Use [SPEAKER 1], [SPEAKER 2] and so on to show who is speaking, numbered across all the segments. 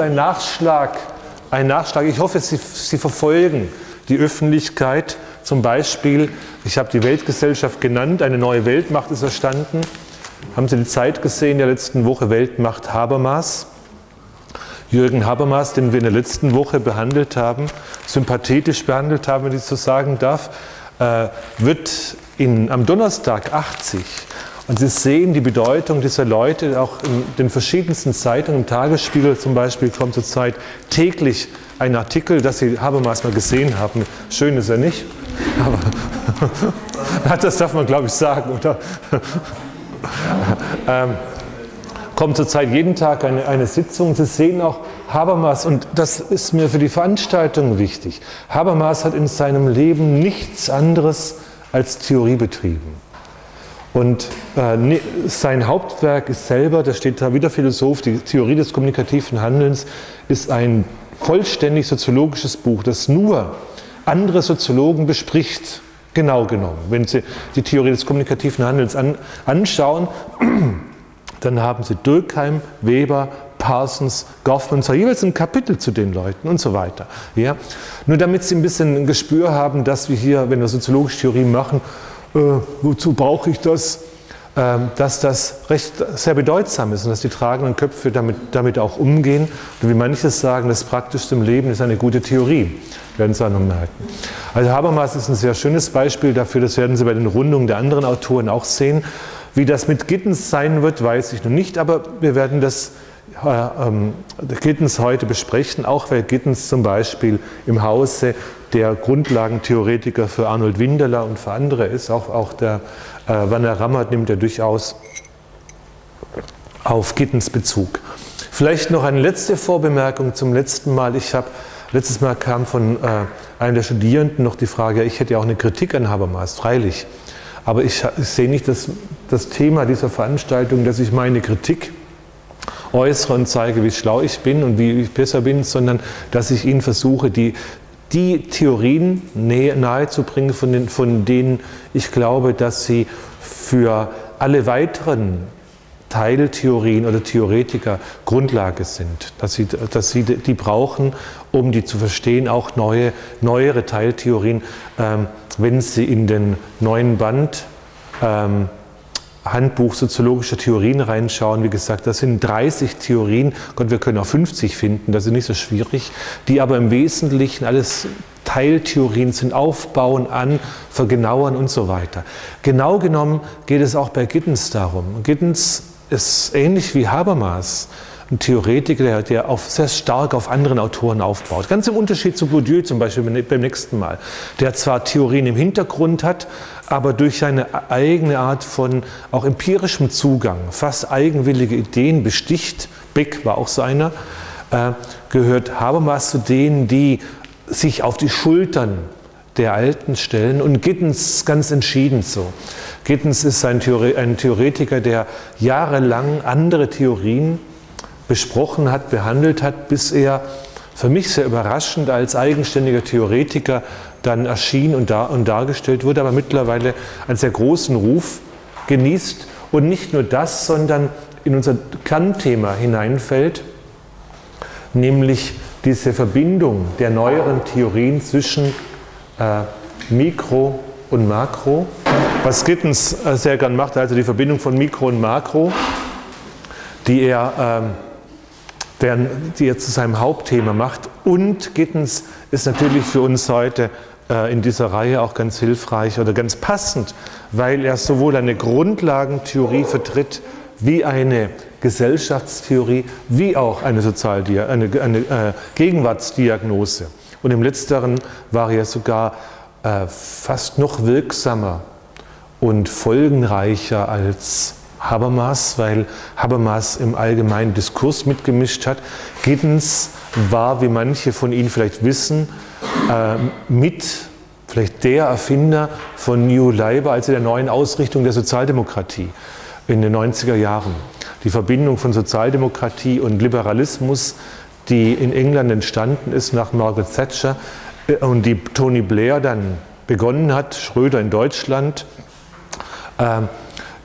[SPEAKER 1] ein Nachschlag, ein Nachschlag. Ich hoffe, Sie, Sie verfolgen die Öffentlichkeit. Zum Beispiel, ich habe die Weltgesellschaft genannt, eine neue Weltmacht ist erstanden. Haben Sie die Zeit gesehen der letzten Woche, Weltmacht Habermas? Jürgen Habermas, den wir in der letzten Woche behandelt haben, sympathetisch behandelt haben, wenn ich so sagen darf, äh, wird in, am Donnerstag 80 und Sie sehen die Bedeutung dieser Leute auch in den verschiedensten Zeitungen. Im Tagesspiegel zum Beispiel kommt zurzeit täglich ein Artikel, das Sie Habermas mal gesehen haben. Schön ist er nicht, aber das darf man, glaube ich, sagen, oder? ähm, kommt zurzeit jeden Tag eine, eine Sitzung. Sie sehen auch Habermas, und das ist mir für die Veranstaltung wichtig. Habermas hat in seinem Leben nichts anderes als Theorie betrieben. Und äh, sein Hauptwerk ist selber, da steht da wieder Philosoph, die Theorie des kommunikativen Handelns, ist ein vollständig soziologisches Buch, das nur andere Soziologen bespricht, genau genommen. Wenn Sie die Theorie des kommunikativen Handelns an, anschauen, dann haben Sie Durkheim, Weber, Parsons, Goffman, zwar jeweils ein Kapitel zu den Leuten und so weiter. Ja? Nur damit Sie ein bisschen ein Gespür haben, dass wir hier, wenn wir soziologische Theorie machen, wozu brauche ich das? Ähm, dass das recht sehr bedeutsam ist und dass die tragenden Köpfe damit, damit auch umgehen. Und wie manche sagen, das Praktischste im Leben ist eine gute Theorie, werden Sie auch noch merken. Also Habermas ist ein sehr schönes Beispiel dafür, das werden Sie bei den Rundungen der anderen Autoren auch sehen. Wie das mit Gittens sein wird, weiß ich noch nicht, aber wir werden das ähm, Gittens heute besprechen, auch weil Gittens zum Beispiel im Hause der Grundlagentheoretiker für Arnold Windeler und für andere ist. Auch, auch der äh, Werner Rammert nimmt ja durchaus auf Gittens Bezug. Vielleicht noch eine letzte Vorbemerkung zum letzten Mal. Ich habe letztes Mal kam von äh, einem der Studierenden noch die Frage, ich hätte ja auch eine Kritik an Habermas, freilich. Aber ich, ich sehe nicht das, das Thema dieser Veranstaltung, dass ich meine Kritik äußere und zeige, wie schlau ich bin und wie ich besser bin, sondern dass ich Ihnen versuche, die, die Theorien nahezubringen, von, den, von denen ich glaube, dass sie für alle weiteren Teiltheorien oder Theoretiker Grundlage sind, dass sie, dass sie die brauchen, um die zu verstehen, auch neue, neuere Teiltheorien, ähm, wenn sie in den neuen Band ähm, Handbuch soziologischer Theorien reinschauen. Wie gesagt, das sind 30 Theorien. Gott, wir können auch 50 finden, das ist nicht so schwierig. Die aber im Wesentlichen alles Teiltheorien sind, aufbauen, an, vergenauern und so weiter. Genau genommen geht es auch bei Giddens darum. Giddens ist ähnlich wie Habermas ein Theoretiker, der, der auf, sehr stark auf anderen Autoren aufbaut. Ganz im Unterschied zu Bourdieu zum Beispiel beim nächsten Mal, der zwar Theorien im Hintergrund hat, aber durch seine eigene Art von auch empirischem Zugang, fast eigenwillige Ideen besticht, Beck war auch so einer, äh, gehört Habermas zu denen, die sich auf die Schultern der Alten stellen und Gittens ganz entschieden so. Gittens ist ein, Theore ein Theoretiker, der jahrelang andere Theorien besprochen hat, behandelt hat, bis er für mich sehr überraschend als eigenständiger Theoretiker dann erschien und, dar und dargestellt wurde, aber mittlerweile einen sehr großen Ruf genießt und nicht nur das, sondern in unser Kernthema hineinfällt, nämlich diese Verbindung der neueren Theorien zwischen äh, Mikro und Makro. Was Gittens äh, sehr gern macht, also die Verbindung von Mikro und Makro, die er ähm, die er zu seinem Hauptthema macht. Und Gittens ist natürlich für uns heute äh, in dieser Reihe auch ganz hilfreich oder ganz passend, weil er sowohl eine Grundlagentheorie vertritt, wie eine Gesellschaftstheorie, wie auch eine, Sozialdia eine, eine äh, Gegenwartsdiagnose. Und im letzteren war er sogar äh, fast noch wirksamer und folgenreicher als Habermas, weil Habermas im allgemeinen Diskurs mitgemischt hat. Giddens war, wie manche von Ihnen vielleicht wissen, äh, mit vielleicht der Erfinder von New Labour, also der neuen Ausrichtung der Sozialdemokratie in den 90er Jahren. Die Verbindung von Sozialdemokratie und Liberalismus, die in England entstanden ist nach Margaret Thatcher äh, und die Tony Blair dann begonnen hat, Schröder in Deutschland.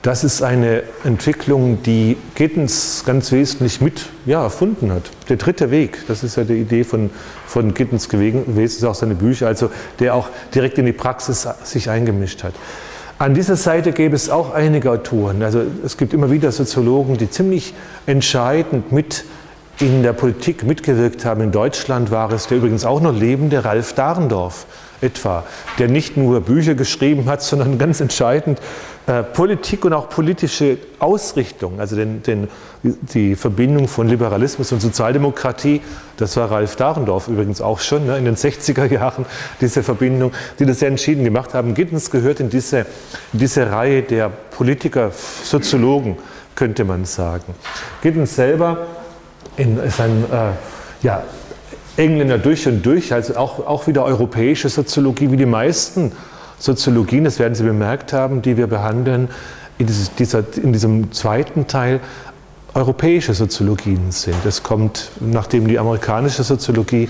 [SPEAKER 1] Das ist eine Entwicklung, die Gittens ganz wesentlich mit ja, erfunden hat. Der dritte Weg, das ist ja die Idee von, von Gittens gewesen, auch seine Bücher, also der auch direkt in die Praxis sich eingemischt hat. An dieser Seite gäbe es auch einige Autoren. Also es gibt immer wieder Soziologen, die ziemlich entscheidend mit in der Politik mitgewirkt haben. In Deutschland war es der übrigens auch noch lebende Ralf Dahrendorf etwa, der nicht nur Bücher geschrieben hat, sondern ganz entscheidend äh, Politik und auch politische Ausrichtung, also den, den, die Verbindung von Liberalismus und Sozialdemokratie, das war Ralf Dahrendorf übrigens auch schon ne, in den 60er Jahren, diese Verbindung, die das sehr entschieden gemacht haben. Gittens gehört in diese, in diese Reihe der Politiker, Soziologen, könnte man sagen. Gittens selber in, ist ein äh, ja, Engländer durch und durch, also auch, auch wieder europäische Soziologie, wie die meisten Soziologien, das werden Sie bemerkt haben, die wir behandeln, in, dieses, dieser, in diesem zweiten Teil europäische Soziologien sind. Es kommt, nachdem die amerikanische Soziologie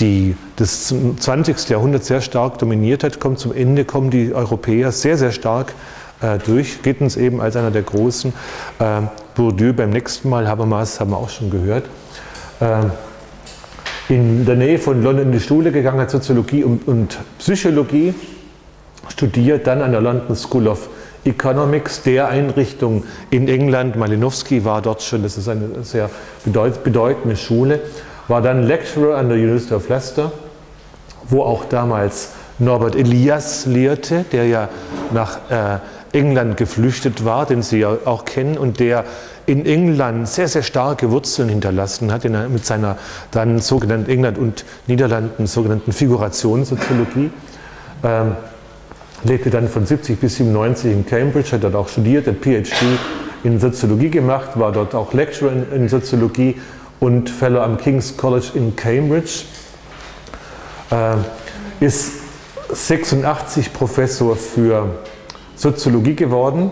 [SPEAKER 1] die das 20. Jahrhundert sehr stark dominiert hat, kommt zum Ende, kommen die Europäer sehr, sehr stark äh, durch. Gittens eben als einer der großen. Äh, Bourdieu beim nächsten Mal, Habermas haben wir auch schon gehört. Äh, in der Nähe von London in die Schule gegangen, hat Soziologie und, und Psychologie studiert, dann an der London School of Economics, der Einrichtung in England. Malinowski war dort schon, das ist eine sehr bedeutende Schule. War dann Lecturer an der University of Leicester, wo auch damals Norbert Elias lehrte, der ja nach äh, England geflüchtet war, den Sie ja auch kennen und der in England sehr, sehr starke Wurzeln hinterlassen hat, mit seiner dann sogenannten England und Niederlanden sogenannten Figurationssoziologie. Ähm, lebte dann von 70 bis 97 in Cambridge, hat dort auch studiert, hat PhD in Soziologie gemacht, war dort auch Lecturer in, Soziologie und Fellow am King's College in Cambridge. Äh, ist 86 Professor für Soziologie geworden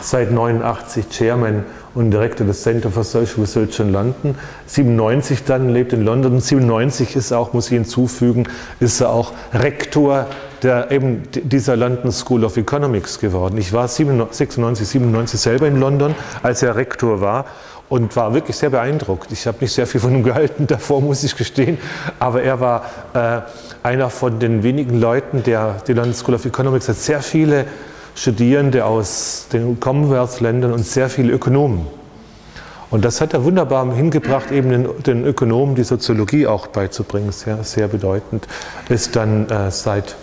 [SPEAKER 1] seit 89 Chairman und Direktor des Center for Social Research in London. 97 dann lebt in London. 97 ist auch, muss ich hinzufügen, ist er auch Rektor der eben dieser London School of Economics geworden. Ich war 96, 97 selber in London, als er Rektor war und war wirklich sehr beeindruckt. Ich habe nicht sehr viel von ihm gehalten davor, muss ich gestehen, aber er war äh, einer von den wenigen Leuten, der die London School of Economics hat sehr viele Studierende aus den Commonwealth-Ländern und sehr viele Ökonomen. Und das hat er wunderbar hingebracht, eben den, den Ökonomen die Soziologie auch beizubringen, sehr, sehr bedeutend. Ist dann äh, seit,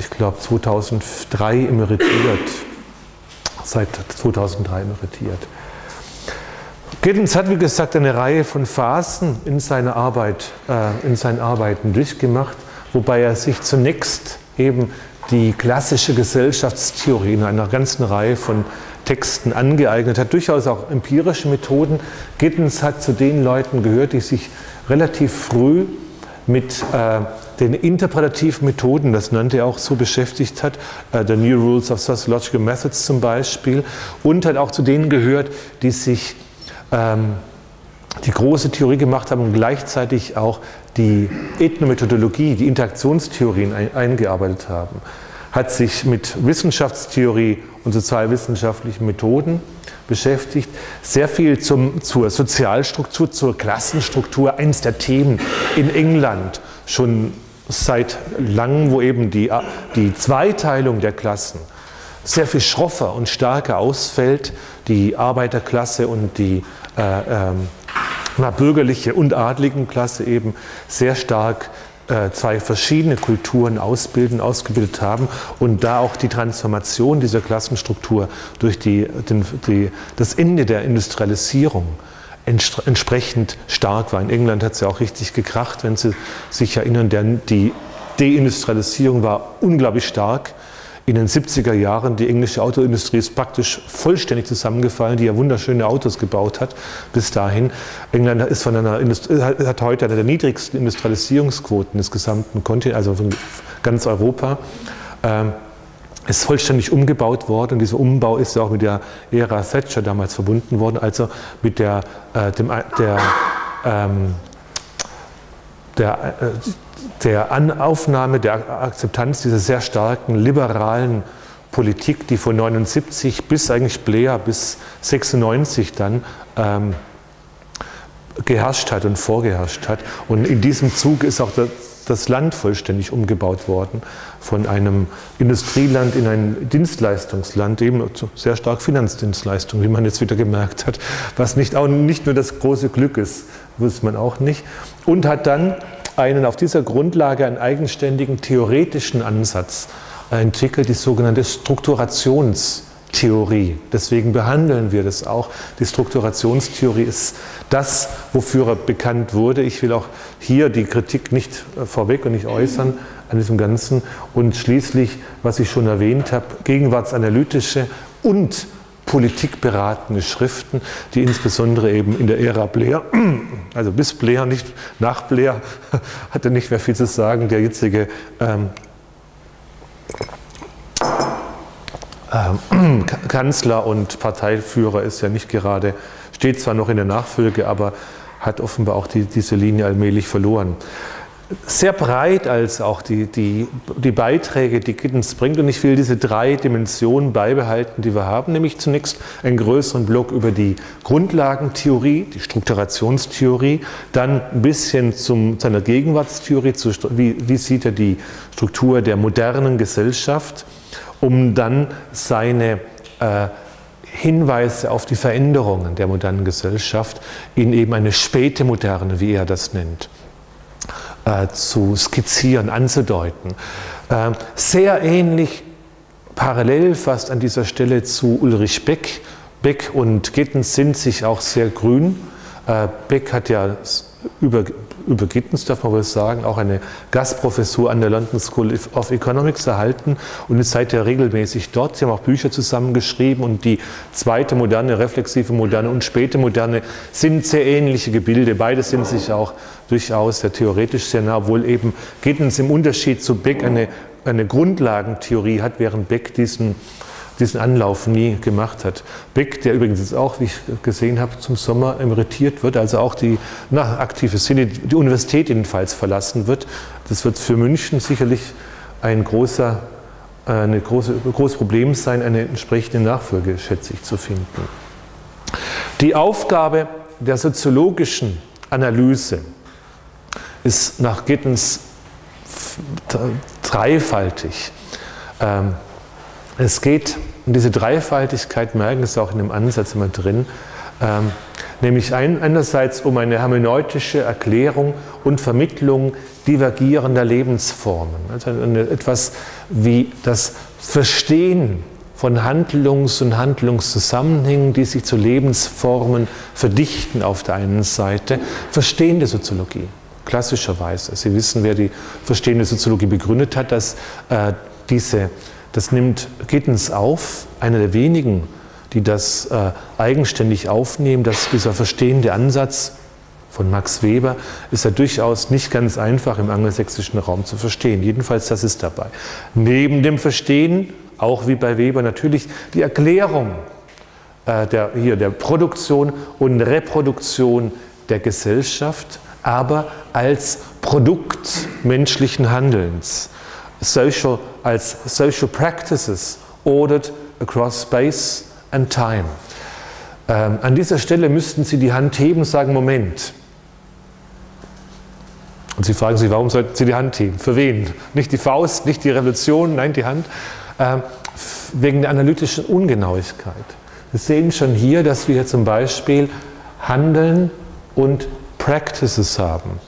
[SPEAKER 1] ich glaube, 2003 emeritiert. Seit 2003 emeritiert. Giddens hat, wie gesagt, eine Reihe von Phasen in, seiner Arbeit, äh, in seinen Arbeiten durchgemacht, wobei er sich zunächst eben die klassische Gesellschaftstheorie in einer ganzen Reihe von Texten angeeignet hat, durchaus auch empirische Methoden. Giddens hat zu den Leuten gehört, die sich relativ früh mit äh, den interpretativen Methoden, das nannte er auch so, beschäftigt hat, äh, The New Rules of Sociological Methods zum Beispiel, und hat auch zu denen gehört, die sich ähm, die große Theorie gemacht haben und gleichzeitig auch die Ethnomethodologie, die Interaktionstheorien eingearbeitet haben, hat sich mit Wissenschaftstheorie und sozialwissenschaftlichen Methoden beschäftigt, sehr viel zum, zur Sozialstruktur, zur Klassenstruktur, eines der Themen in England schon seit langem, wo eben die, die Zweiteilung der Klassen sehr viel schroffer und stärker ausfällt, die Arbeiterklasse und die äh, ähm, einer bürgerliche und adligen Klasse eben sehr stark äh, zwei verschiedene Kulturen ausbilden, ausgebildet haben und da auch die Transformation dieser Klassenstruktur durch die, den, die, das Ende der Industrialisierung entsprechend stark war. In England hat es ja auch richtig gekracht, wenn Sie sich erinnern, der, die Deindustrialisierung war unglaublich stark in den 70er Jahren, die englische Autoindustrie ist praktisch vollständig zusammengefallen, die ja wunderschöne Autos gebaut hat bis dahin. England ist von einer hat heute eine der niedrigsten Industrialisierungsquoten des gesamten Kontinents, also von ganz Europa. Ähm, ist vollständig umgebaut worden und dieser Umbau ist ja auch mit der Ära Thatcher damals verbunden worden, also mit der, äh, dem, der, ähm, der äh, der Aufnahme, der Akzeptanz dieser sehr starken liberalen Politik, die von 79 bis eigentlich Blair bis 96 dann ähm, geherrscht hat und vorgeherrscht hat. Und in diesem Zug ist auch das, das Land vollständig umgebaut worden, von einem Industrieland in ein Dienstleistungsland, eben sehr stark Finanzdienstleistung, wie man jetzt wieder gemerkt hat, was nicht, auch nicht nur das große Glück ist, wusste man auch nicht. Und hat dann einen auf dieser Grundlage einen eigenständigen theoretischen Ansatz entwickelt, die sogenannte Strukturationstheorie. Deswegen behandeln wir das auch. Die Strukturationstheorie ist das, wofür er bekannt wurde. Ich will auch hier die Kritik nicht äh, vorweg und nicht äußern an diesem Ganzen. Und schließlich, was ich schon erwähnt habe, gegenwartsanalytische und politikberatende Schriften, die insbesondere eben in der Ära Blair, also bis Blair, nicht nach Blair, hatte nicht mehr viel zu sagen, der jetzige ähm, ähm, Kanzler und Parteiführer ist ja nicht gerade, steht zwar noch in der Nachfolge, aber hat offenbar auch die, diese Linie allmählich verloren. Sehr breit als auch die, die, die Beiträge, die Giddens bringt. Und ich will diese drei Dimensionen beibehalten, die wir haben. Nämlich zunächst einen größeren Block über die Grundlagentheorie, die Strukturationstheorie, dann ein bisschen zum, seiner Gegenwartstheorie, zu, wie, wie sieht er die Struktur der modernen Gesellschaft um dann seine äh, Hinweise auf die Veränderungen der modernen Gesellschaft in eben eine späte Moderne, wie er das nennt, äh, zu skizzieren, anzudeuten. Äh, sehr ähnlich, parallel fast an dieser Stelle zu Ulrich Beck. Beck und Gittens sind sich auch sehr grün. Äh, Beck hat ja über über Gittens, darf man wohl sagen, auch eine Gastprofessur an der London School of Economics erhalten und ist seither regelmäßig dort. Sie haben auch Bücher zusammengeschrieben und die zweite Moderne, reflexive Moderne und späte Moderne sind sehr ähnliche Gebilde. Beide sind sich auch durchaus sehr theoretisch sehr nah, obwohl eben Gittens im Unterschied zu Beck eine, eine Grundlagentheorie hat, während Beck diesen diesen Anlauf nie gemacht hat. Beck, der übrigens jetzt auch, wie ich gesehen habe, zum Sommer emeritiert wird, also auch die na, aktive Sinne, die Universität jedenfalls verlassen wird, das wird für München sicherlich ein großer, eine große, großes Problem sein, eine entsprechende Nachfolge, schätze ich, zu finden. Die Aufgabe der soziologischen Analyse ist nach Gittens dreifaltig. Ähm, es geht um diese Dreifaltigkeit, merken es auch in dem Ansatz immer drin, ähm, nämlich ein, einerseits um eine hermeneutische Erklärung und Vermittlung divergierender Lebensformen. Also eine, etwas wie das Verstehen von Handlungs- und Handlungszusammenhängen, die sich zu Lebensformen verdichten auf der einen Seite, verstehende Soziologie, klassischerweise. Sie wissen, wer die verstehende Soziologie begründet hat, dass äh, diese das nimmt Gittens auf, einer der wenigen, die das äh, eigenständig aufnehmen, dass dieser verstehende Ansatz von Max Weber ist ja durchaus nicht ganz einfach im angelsächsischen Raum zu verstehen. Jedenfalls, das ist dabei. Neben dem Verstehen, auch wie bei Weber, natürlich die Erklärung äh, der, hier der Produktion und Reproduktion der Gesellschaft, aber als Produkt menschlichen Handelns social, als social practices ordered across space and time. Ähm, an dieser Stelle müssten Sie die Hand heben und sagen, Moment. Und Sie fragen sich, warum sollten Sie die Hand heben? Für wen? Nicht die Faust, nicht die Revolution, nein, die Hand. Ähm, wegen der analytischen Ungenauigkeit. Wir sehen schon hier, dass wir hier zum Beispiel Handeln und Practices haben.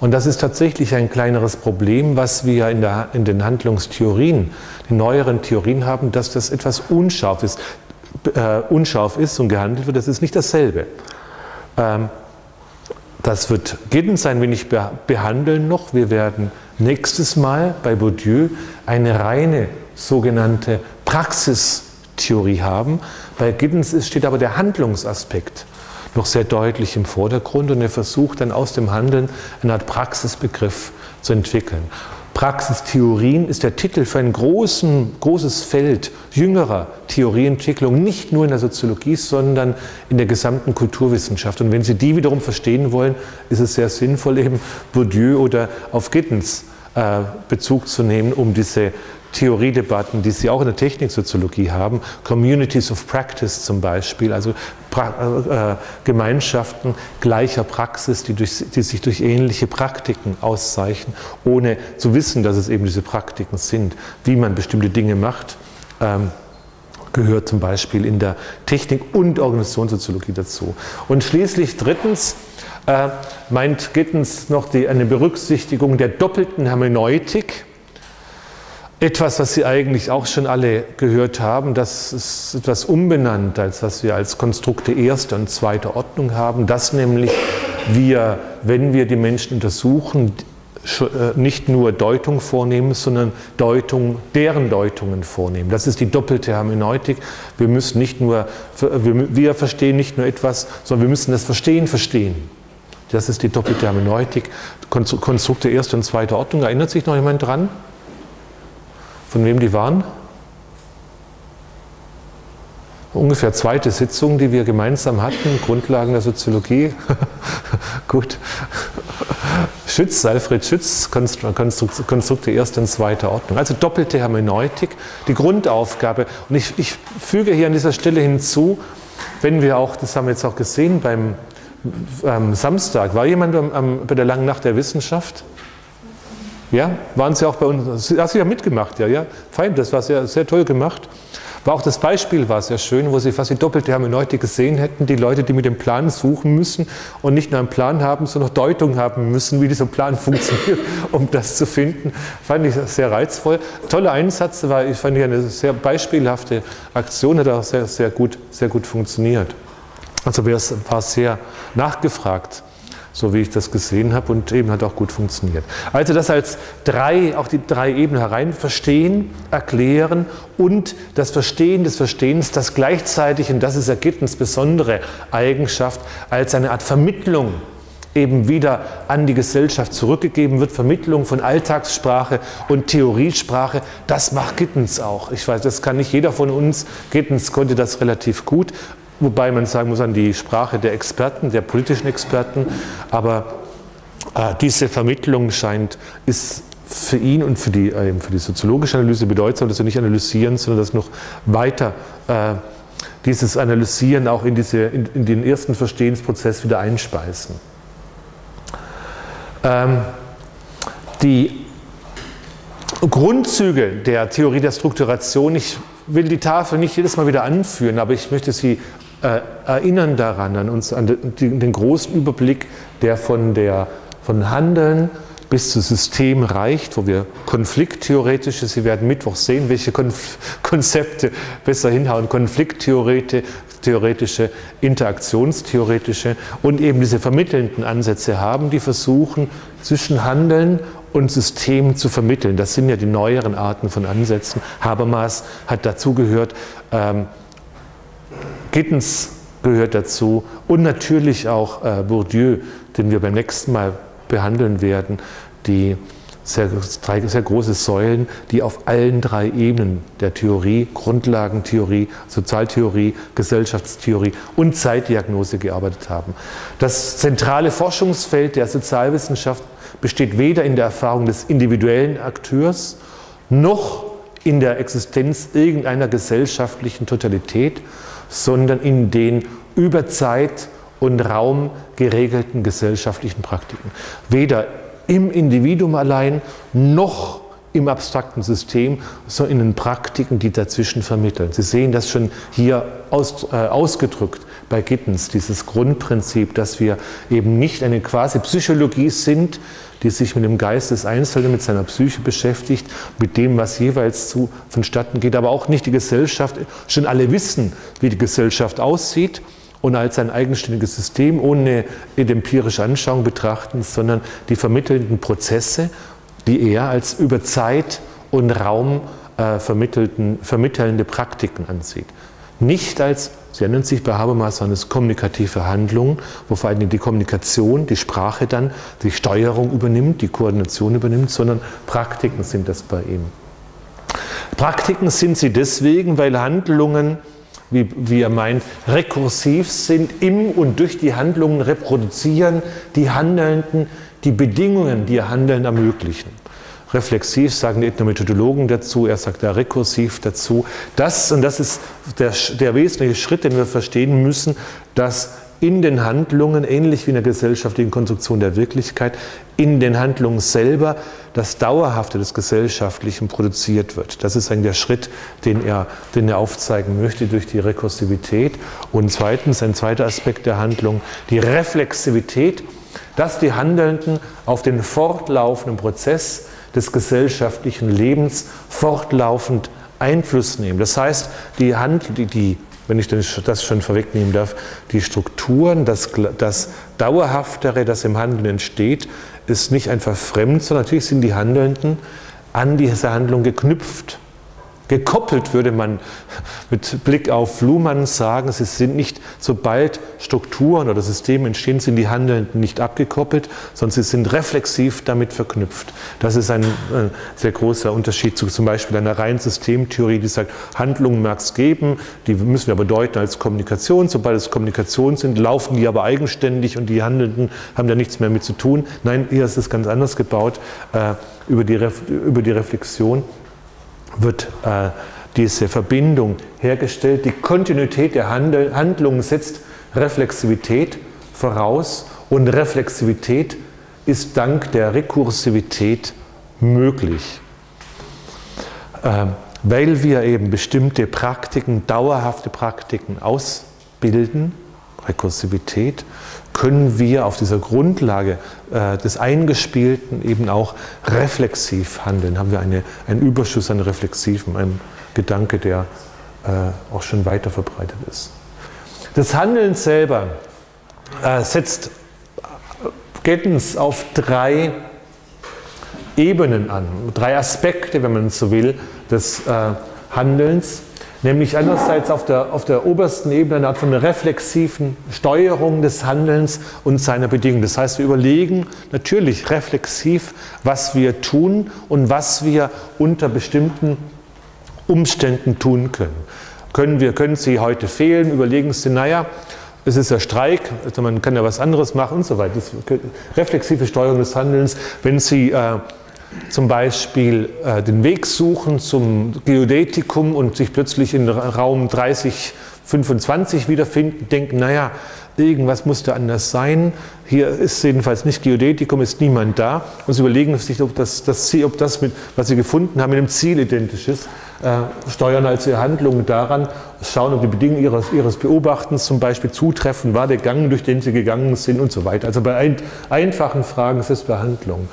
[SPEAKER 1] Und das ist tatsächlich ein kleineres Problem, was wir in, der, in den Handlungstheorien, den neueren Theorien haben, dass das etwas unscharf ist, äh, unscharf ist und gehandelt wird. Das ist nicht dasselbe. Ähm, das wird Giddens ein wenig behandeln noch. Wir werden nächstes Mal bei Bourdieu eine reine sogenannte Praxistheorie haben. Bei Giddens steht aber der Handlungsaspekt noch sehr deutlich im Vordergrund und er versucht dann aus dem Handeln eine Art Praxisbegriff zu entwickeln. Praxistheorien ist der Titel für ein großen, großes Feld jüngerer Theorieentwicklung, nicht nur in der Soziologie, sondern in der gesamten Kulturwissenschaft. Und wenn Sie die wiederum verstehen wollen, ist es sehr sinnvoll, eben Bourdieu oder auf Gittens Bezug zu nehmen, um diese Theoriedebatten, die Sie auch in der Techniksoziologie haben, Communities of Practice zum Beispiel, also pra äh, Gemeinschaften gleicher Praxis, die, durch, die, sich durch ähnliche Praktiken auszeichnen, ohne zu wissen, dass es eben diese Praktiken sind, wie man bestimmte Dinge macht. Ähm, gehört zum Beispiel in der Technik- und Organisationssoziologie dazu. Und schließlich drittens äh, meint Gittens noch die, eine Berücksichtigung der doppelten Hermeneutik etwas, was Sie eigentlich auch schon alle gehört haben, das ist etwas umbenannt, als was wir als Konstrukte erster und zweiter Ordnung haben, dass nämlich wir, wenn wir die Menschen untersuchen, äh, nicht nur Deutung vornehmen, sondern Deutung, deren Deutungen vornehmen. Das ist die doppelte Hermeneutik. Wir müssen nicht nur, wir verstehen nicht nur etwas, sondern wir müssen das Verstehen verstehen. Das ist die doppelte Hermeneutik. Konstrukte erster und zweiter Ordnung. Erinnert sich noch jemand dran? Von wem die waren? Ungefähr zweite Sitzung, die wir gemeinsam hatten, Grundlagen der Soziologie. Gut. Schütz, Alfred Schütz, Konstrukte erster und zweiter Ordnung. Also doppelte Hermeneutik, die Grundaufgabe. Und ich, ich füge hier an dieser Stelle hinzu, wenn wir auch, das haben wir jetzt auch gesehen beim ähm, Samstag, war jemand am, am, bei der langen Nacht der Wissenschaft? Ja, waren Sie auch bei uns? Hast du ja mitgemacht, ja, ja. Fein, das war sehr, sehr toll gemacht. War auch das Beispiel war sehr schön, wo Sie fast die doppelte Hermeneutik gesehen hätten, die Leute, die mit dem Plan suchen müssen und nicht nur einen Plan haben, sondern auch Deutung haben müssen, wie dieser Plan funktioniert, um das zu finden. Fand ich sehr reizvoll. Toller Einsatz, war, ich fand ich eine sehr beispielhafte Aktion, hat auch sehr, sehr, gut, sehr gut funktioniert. Also war sehr nachgefragt so wie ich das gesehen habe und eben hat auch gut funktioniert. Also das als drei, auch die drei Ebenen herein verstehen, erklären und das Verstehen des Verstehens, das gleichzeitig, und das ist Ergittens besondere Eigenschaft, als eine Art Vermittlung eben wieder an die Gesellschaft zurückgegeben wird, Vermittlung von Alltagssprache und Theoriesprache, das macht Gittens auch. Ich weiß, das kann nicht jeder von uns. Gittens konnte das relativ gut, wobei man sagen muss, an die Sprache der Experten, der politischen Experten. Aber äh, diese Vermittlung scheint, ist für ihn und für die, äh, für die soziologische Analyse bedeutsam, dass wir nicht analysieren, sondern das noch weiter, äh, dieses Analysieren auch in, diese, in, in, den ersten Verstehensprozess wieder einspeisen. Ähm, die Grundzüge der Theorie der Strukturation, ich will die Tafel nicht jedes Mal wieder anführen, aber ich möchte sie äh, erinnern daran, an uns, an den, den großen Überblick, der von, der von Handeln bis zu System reicht, wo wir konflikttheoretische, Sie werden Mittwoch sehen, welche Konf Konzepte besser hinhauen, konflikttheoretische, interaktionstheoretische und eben diese vermittelnden Ansätze haben, die versuchen, zwischen Handeln und System zu vermitteln. Das sind ja die neueren Arten von Ansätzen. Habermas hat dazu gehört. Ähm, Gittens gehört dazu und natürlich auch äh, Bourdieu, den wir beim nächsten Mal behandeln werden, die sehr, drei sehr große Säulen, die auf allen drei Ebenen der Theorie, Grundlagentheorie, Sozialtheorie, Gesellschaftstheorie und Zeitdiagnose gearbeitet haben. Das zentrale Forschungsfeld der Sozialwissenschaft besteht weder in der Erfahrung des individuellen Akteurs noch in der Existenz irgendeiner gesellschaftlichen Totalität, sondern in den über Zeit und Raum geregelten gesellschaftlichen Praktiken. Weder im Individuum allein noch im abstrakten System, sondern in den Praktiken, die dazwischen vermitteln. Sie sehen das schon hier aus, äh, ausgedrückt bei Gittens, dieses Grundprinzip, dass wir eben nicht eine quasi Psychologie sind, die sich mit dem Geist des Einzelnen, mit seiner Psyche beschäftigt, mit dem, was jeweils zu, vonstatten geht, aber auch nicht die Gesellschaft. Schon alle wissen, wie die Gesellschaft aussieht und als ein eigenständiges System ohne empirische Anschauung betrachten, sondern die vermittelnden Prozesse, die er als über Zeit und Raum äh, vermittelnde Praktiken ansieht. Nicht als Sie erinnern sich bei Habermas an das kommunikative Handlung, wo vor allem die Kommunikation, die Sprache dann die Steuerung übernimmt, die Koordination übernimmt, sondern Praktiken sind das bei ihm. Praktiken sind sie deswegen, weil Handlungen, wie, wie er meint, rekursiv sind, im und durch die Handlungen reproduzieren die Handelnden die Bedingungen, die ihr Handeln ermöglichen. Reflexiv sagen die Ethnomethodologen dazu, er sagt da rekursiv dazu. Das, und das ist der, der wesentliche Schritt, den wir verstehen müssen, dass in den Handlungen, ähnlich wie in der gesellschaftlichen Konstruktion der Wirklichkeit, in den Handlungen selber das Dauerhafte des Gesellschaftlichen produziert wird. Das ist eigentlich der Schritt, den er, den er aufzeigen möchte durch die Rekursivität. Und zweitens, ein zweiter Aspekt der Handlung, die Reflexivität, dass die Handelnden auf den fortlaufenden Prozess des gesellschaftlichen Lebens fortlaufend Einfluss nehmen. Das heißt, die, Hand, die, die wenn ich das schon vorwegnehmen darf, die Strukturen, das, das Dauerhaftere, das im Handeln entsteht, ist nicht einfach fremd, sondern natürlich sind die Handelnden an diese Handlung geknüpft. Gekoppelt würde man mit Blick auf Luhmann sagen, sie sind nicht, sobald Strukturen oder Systeme entstehen, sind die Handelnden nicht abgekoppelt, sondern sie sind reflexiv damit verknüpft. Das ist ein, ein sehr großer Unterschied zu zum Beispiel einer reinen Systemtheorie, die sagt, Handlungen mag es geben, die müssen wir aber deuten als Kommunikation. Sobald es Kommunikation sind, laufen die aber eigenständig und die Handelnden haben da nichts mehr mit zu tun. Nein, hier ist es ganz anders gebaut äh, über, die über die Reflexion wird äh, diese Verbindung hergestellt. Die Kontinuität der Handel, Handlungen setzt Reflexivität voraus und Reflexivität ist dank der Rekursivität möglich, äh, weil wir eben bestimmte Praktiken, dauerhafte Praktiken ausbilden, Rekursivität, können wir auf dieser Grundlage äh, des Eingespielten eben auch reflexiv handeln. Haben wir eine, einen Überschuss an Reflexiven, einen Gedanke, der äh, auch schon weiter verbreitet ist. Das Handeln selber äh, setzt Gettens auf drei Ebenen an, drei Aspekte, wenn man so will, des äh, Handelns. Nämlich einerseits auf der, auf der obersten Ebene eine Art von reflexiven Steuerung des Handelns und seiner Bedingungen. Das heißt, wir überlegen natürlich reflexiv, was wir tun und was wir unter bestimmten Umständen tun können. Können, wir, können Sie heute fehlen? Überlegen Sie, naja, es ist ja Streik, also man kann ja was anderes machen und so weiter. Reflexive Steuerung des Handelns. Wenn Sie äh, zum Beispiel äh, den Weg suchen zum Geodätikum und sich plötzlich in Raum 30, 25 wiederfinden, denken, naja, irgendwas musste anders sein. Hier ist jedenfalls nicht Geodätikum, ist niemand da. Und sie überlegen sich, ob das, das, ob das mit, was sie gefunden haben, mit dem Ziel identisch ist. Äh, steuern also ihre Handlungen daran, schauen, ob die Bedingungen ihres, ihres Beobachtens zum Beispiel zutreffen, war der Gang, durch den sie gegangen sind und so weiter. Also bei ein, einfachen Fragen ist es Behandlung.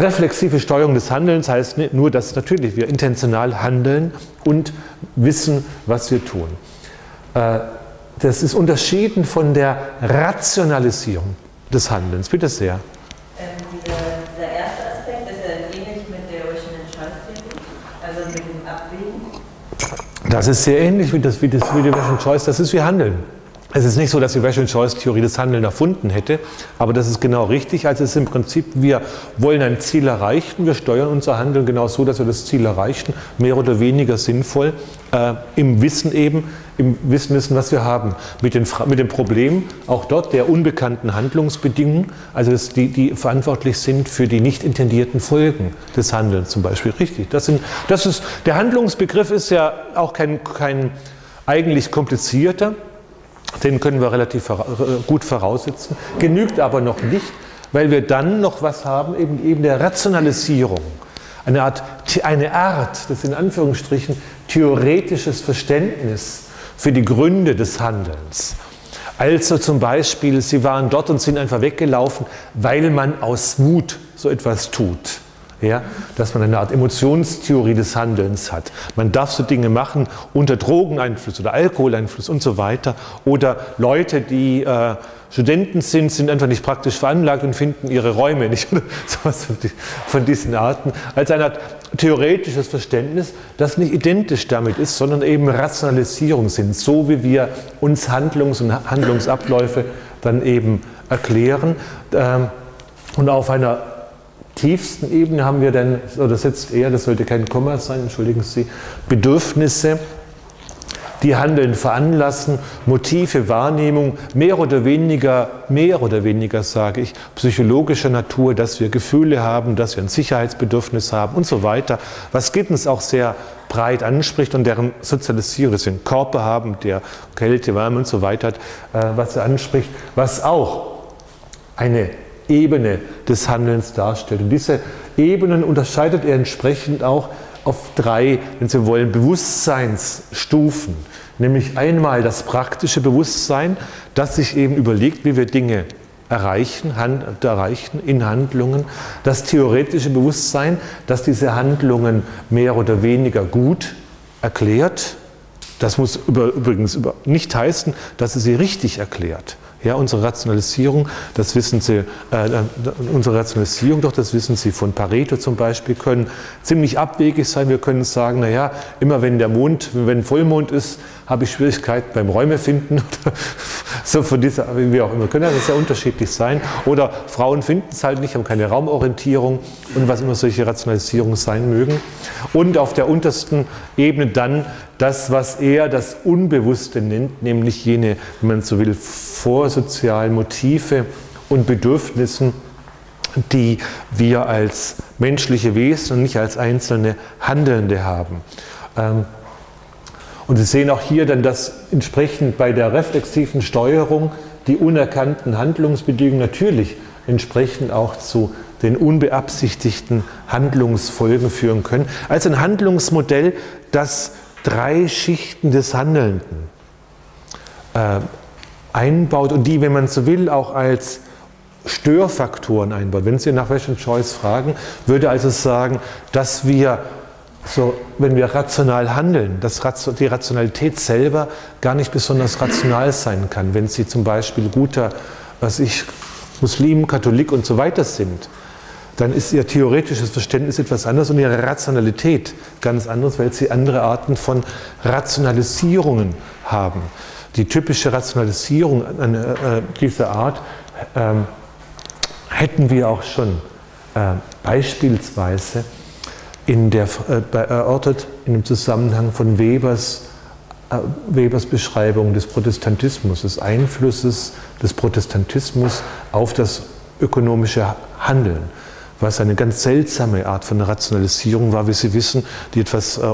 [SPEAKER 1] Reflexive Steuerung des Handelns heißt nur, dass natürlich wir intentional handeln und wissen, was wir tun. Äh, das ist unterschieden von der Rationalisierung des Handelns. Bitte sehr.
[SPEAKER 2] Ähm, dieser, dieser, erste Aspekt ist ja ähnlich mit der Theory, also mit dem Abwägen.
[SPEAKER 1] Das ist sehr ähnlich wie das, wie das wie die Original Choice, das ist wie Handeln. Es ist nicht so, dass die Rational Choice Theorie das Handeln erfunden hätte, aber das ist genau richtig. Also es ist im Prinzip, wir wollen ein Ziel erreichen, wir steuern unser Handeln genau so, dass wir das Ziel erreichen, mehr oder weniger sinnvoll, äh, im Wissen eben, im Wissen wissen, was wir haben. Mit, den, mit dem Problem auch dort der unbekannten Handlungsbedingungen, also die, die verantwortlich sind für die nicht intendierten Folgen des Handelns zum Beispiel. Richtig. Das sind, das ist, der Handlungsbegriff ist ja auch kein, kein eigentlich komplizierter den können wir relativ äh, gut voraussetzen, genügt aber noch nicht, weil wir dann noch was haben, eben, eben der Rationalisierung. Eine Art, eine Art, das in Anführungsstrichen theoretisches Verständnis für die Gründe des Handelns. Also zum Beispiel, Sie waren dort und sind einfach weggelaufen, weil man aus Wut so etwas tut ja, dass man eine Art Emotionstheorie des Handelns hat. Man darf so Dinge machen unter Drogeneinfluss oder Alkoholeinfluss und so weiter. Oder Leute, die äh, Studenten sind, sind einfach nicht praktisch veranlagt und finden ihre Räume nicht. Sowas von diesen Arten. Als eine Art theoretisches Verständnis, das nicht identisch damit ist, sondern eben Rationalisierung sind, so wie wir uns Handlungs- und Handlungsabläufe dann eben erklären. Ähm, und auf einer tiefsten Ebene haben wir dann, oder setzt eher, das sollte kein Komma sein, entschuldigen Sie, Bedürfnisse, die Handeln veranlassen, Motive, Wahrnehmung, mehr oder weniger, mehr oder weniger sage ich, psychologischer Natur, dass wir Gefühle haben, dass wir ein Sicherheitsbedürfnis haben und so weiter, was Gittens auch sehr breit anspricht und deren Sozialisierung, dass wir einen Körper haben, der Kälte, Wärme und so weiter hat, äh, was er anspricht, was auch eine Ebene des Handelns darstellt. Und diese Ebenen unterscheidet er entsprechend auch auf drei, wenn Sie wollen, Bewusstseinsstufen. Nämlich einmal das praktische Bewusstsein, das sich eben überlegt, wie wir Dinge erreichen, hand, erreichen in Handlungen. Das theoretische Bewusstsein, das diese Handlungen mehr oder weniger gut erklärt. Das muss übrigens nicht heißen, dass es sie richtig erklärt. Ja, unsere Rationalisierung, das wissen Sie, äh, äh, unsere Rationalisierung, doch das wissen Sie von Pareto zum Beispiel, können ziemlich abwegig sein. Wir können sagen, naja, immer wenn der Mond, wenn Vollmond ist, habe ich Schwierigkeiten beim Räume finden. so von dieser, wie auch immer, können ja sehr unterschiedlich sein. Oder Frauen finden es halt nicht, haben keine Raumorientierung und was immer solche Rationalisierungen sein mögen. Und auf der untersten Ebene dann das, was er das Unbewusste nennt, nämlich jene, wenn man so will, vorsozialen Motive und Bedürfnissen, die wir als menschliche Wesen und nicht als einzelne Handelnde haben. Ähm, und Sie sehen auch hier dann, dass entsprechend bei der reflexiven Steuerung die unerkannten Handlungsbedingungen natürlich entsprechend auch zu den unbeabsichtigten Handlungsfolgen führen können. Also ein Handlungsmodell, das drei Schichten des Handelnden äh, einbaut und die, wenn man so will, auch als Störfaktoren einbaut. Wenn Sie nach Western Choice fragen, würde also sagen, dass wir so, wenn wir rational handeln, dass die Rationalität selber gar nicht besonders rational sein kann. Wenn Sie zum Beispiel guter, was ich, Muslim, Katholik und so weiter sind, dann ist Ihr theoretisches Verständnis etwas anderes und Ihre Rationalität ganz anders, weil Sie andere Arten von Rationalisierungen haben. Die typische Rationalisierung äh, dieser Art äh, hätten wir auch schon äh, beispielsweise in der, äh, erörtert in dem Zusammenhang von Webers, äh, Webers Beschreibung des Protestantismus, des Einflusses des Protestantismus auf das ökonomische Handeln was eine ganz seltsame Art von Rationalisierung war, wie Sie wissen, die etwas äh,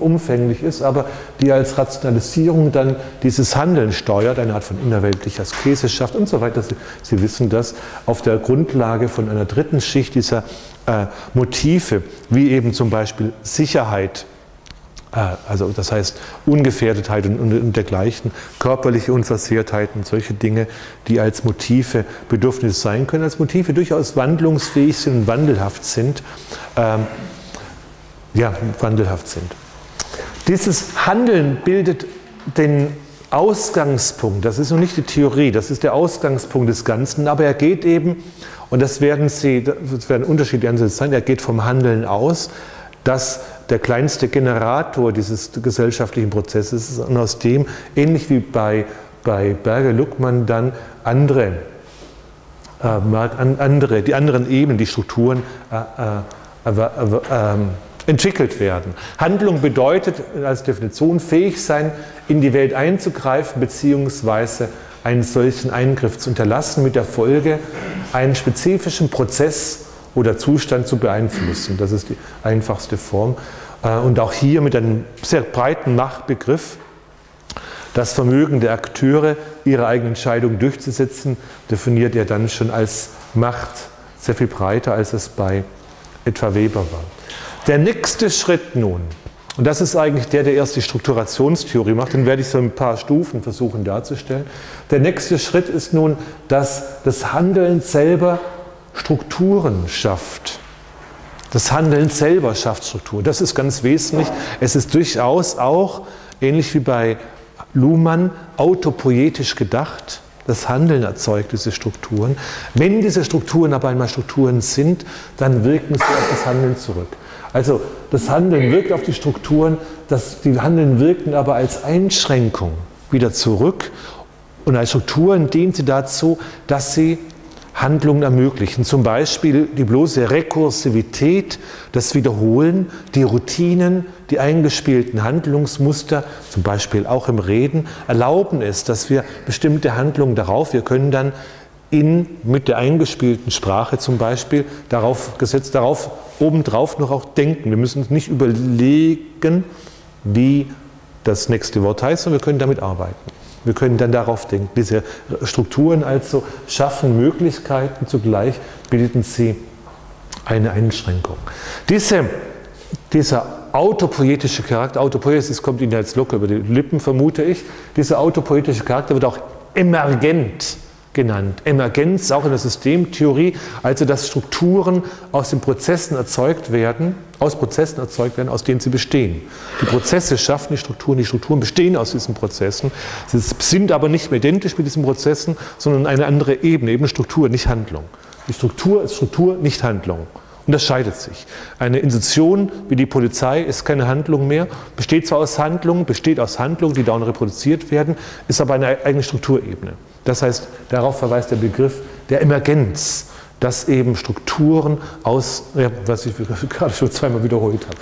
[SPEAKER 1] umfänglich ist, aber die als Rationalisierung dann dieses Handeln steuert, eine Art von innerweltlicher Askese schafft und so weiter. Sie, wissen das auf der Grundlage von einer dritten Schicht dieser äh, Motive, wie eben zum Beispiel Sicherheit, also das heißt Ungefährdetheit und, und, dergleichen, körperliche Unversehrtheiten, solche Dinge, die als Motive Bedürfnisse sein können, als Motive durchaus wandlungsfähig sind und wandelhaft sind. Ähm, ja, wandelhaft sind. Dieses Handeln bildet den Ausgangspunkt, das ist noch nicht die Theorie, das ist der Ausgangspunkt des Ganzen, aber er geht eben und das werden Sie, das werden unterschiedliche Ansätze sein. Er geht vom Handeln aus, dass der kleinste Generator dieses gesellschaftlichen Prozesses ist und aus dem, ähnlich wie bei, bei Berger-Luckmann, dann andere, äh, andere, die anderen Ebenen, die Strukturen äh, äh, ähm, entwickelt werden. Handlung bedeutet als Definition fähig sein, in die Welt einzugreifen, beziehungsweise einen solchen Eingriff zu unterlassen, mit der Folge, einen spezifischen Prozess oder Zustand zu beeinflussen. Das ist die einfachste Form. Äh, und auch hier mit einem sehr breiten Machtbegriff, das Vermögen der Akteure, ihre eigene Entscheidung durchzusetzen, definiert er dann schon als Macht sehr viel breiter, als es bei etwa Weber war. Der nächste Schritt nun und das ist eigentlich der, der erst die Strukturationstheorie macht. Den werde ich so ein paar Stufen versuchen darzustellen. Der nächste Schritt ist nun, dass das Handeln selber Strukturen schafft. Das Handeln selber schafft Strukturen. Das ist ganz wesentlich. Es ist durchaus auch, ähnlich wie bei Luhmann, autopoetisch gedacht. Das Handeln erzeugt diese Strukturen. Wenn diese Strukturen aber einmal Strukturen sind, dann wirken sie auf das Handeln zurück. Also das Handeln wirkt auf die Strukturen, das, die Handeln wirken aber als Einschränkung wieder zurück und als Strukturen dienen sie dazu, dass sie Handlungen ermöglichen. Zum Beispiel die bloße Rekursivität, das Wiederholen, die Routinen, die eingespielten Handlungsmuster, zum Beispiel auch im Reden, erlauben es, dass wir bestimmte Handlungen darauf, wir können dann in, mit der eingespielten Sprache zum Beispiel darauf gesetzt, darauf obendrauf noch auch denken. Wir müssen uns nicht überlegen, wie das nächste Wort heißt, sondern wir können damit arbeiten. Wir können dann darauf denken. Diese Strukturen also schaffen Möglichkeiten, zugleich bilden sie eine Einschränkung. Diese, dieser autopoetische Charakter, Autopoiesis kommt Ihnen jetzt locker über die Lippen, vermute ich, dieser autopoetische Charakter wird auch emergent genannt. Emergenz auch in der Systemtheorie, also dass Strukturen aus den Prozessen erzeugt werden, aus Prozessen erzeugt werden, aus denen sie bestehen. Die Prozesse schaffen die Strukturen, die Strukturen bestehen aus diesen Prozessen, sie sind aber nicht mehr identisch mit diesen Prozessen, sondern eine andere Ebene, eben Struktur, nicht Handlung. Die Struktur ist Struktur, nicht Handlung. Unterscheidet sich. Eine Institution wie die Polizei ist keine Handlung mehr, besteht zwar aus Handlungen, besteht aus Handlungen, die dauernd reproduziert werden, ist aber eine eigene Strukturebene. Das heißt, darauf verweist der Begriff der Emergenz, dass eben Strukturen aus, ja, was ich gerade schon zweimal wiederholt habe,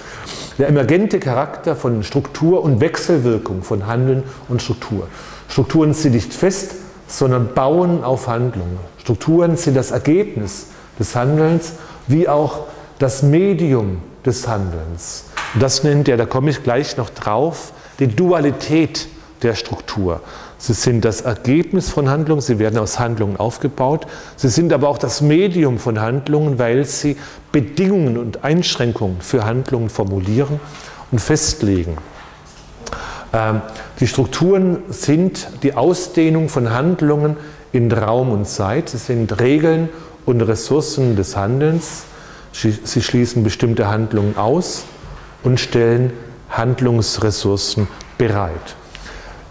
[SPEAKER 1] der emergente Charakter von Struktur und Wechselwirkung von Handeln und Struktur. Strukturen sind nicht fest, sondern bauen auf Handlungen. Strukturen sind das Ergebnis des Handelns, wie auch das Medium des Handelns. Das nennt er, da komme ich gleich noch drauf, die Dualität der Struktur. Sie sind das Ergebnis von Handlungen, sie werden aus Handlungen aufgebaut. Sie sind aber auch das Medium von Handlungen, weil sie Bedingungen und Einschränkungen für Handlungen formulieren und festlegen. Ähm, die Strukturen sind die Ausdehnung von Handlungen in Raum und Zeit. Sie sind Regeln und Ressourcen des Handelns. Sie schließen bestimmte Handlungen aus und stellen Handlungsressourcen bereit.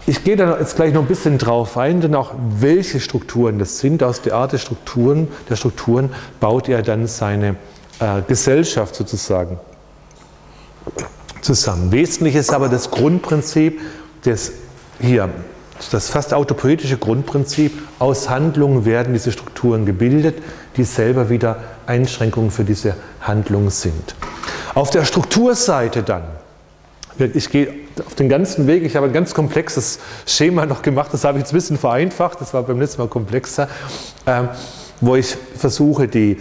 [SPEAKER 1] Ich gehe da jetzt gleich noch ein bisschen drauf ein, denn auch welche Strukturen das sind. Aus der Art der Strukturen, der Strukturen baut er dann seine äh, Gesellschaft sozusagen zusammen. Wesentlich ist aber das Grundprinzip des hier, das fast autopoetische Grundprinzip, aus Handlungen werden diese Strukturen gebildet, die selber wieder Einschränkungen für diese Handlungen sind. Auf der Strukturseite dann ich gehe auf den ganzen Weg, ich habe ein ganz komplexes Schema noch gemacht, das habe ich jetzt ein bisschen vereinfacht, das war beim letzten Mal komplexer, ähm, wo ich versuche, die,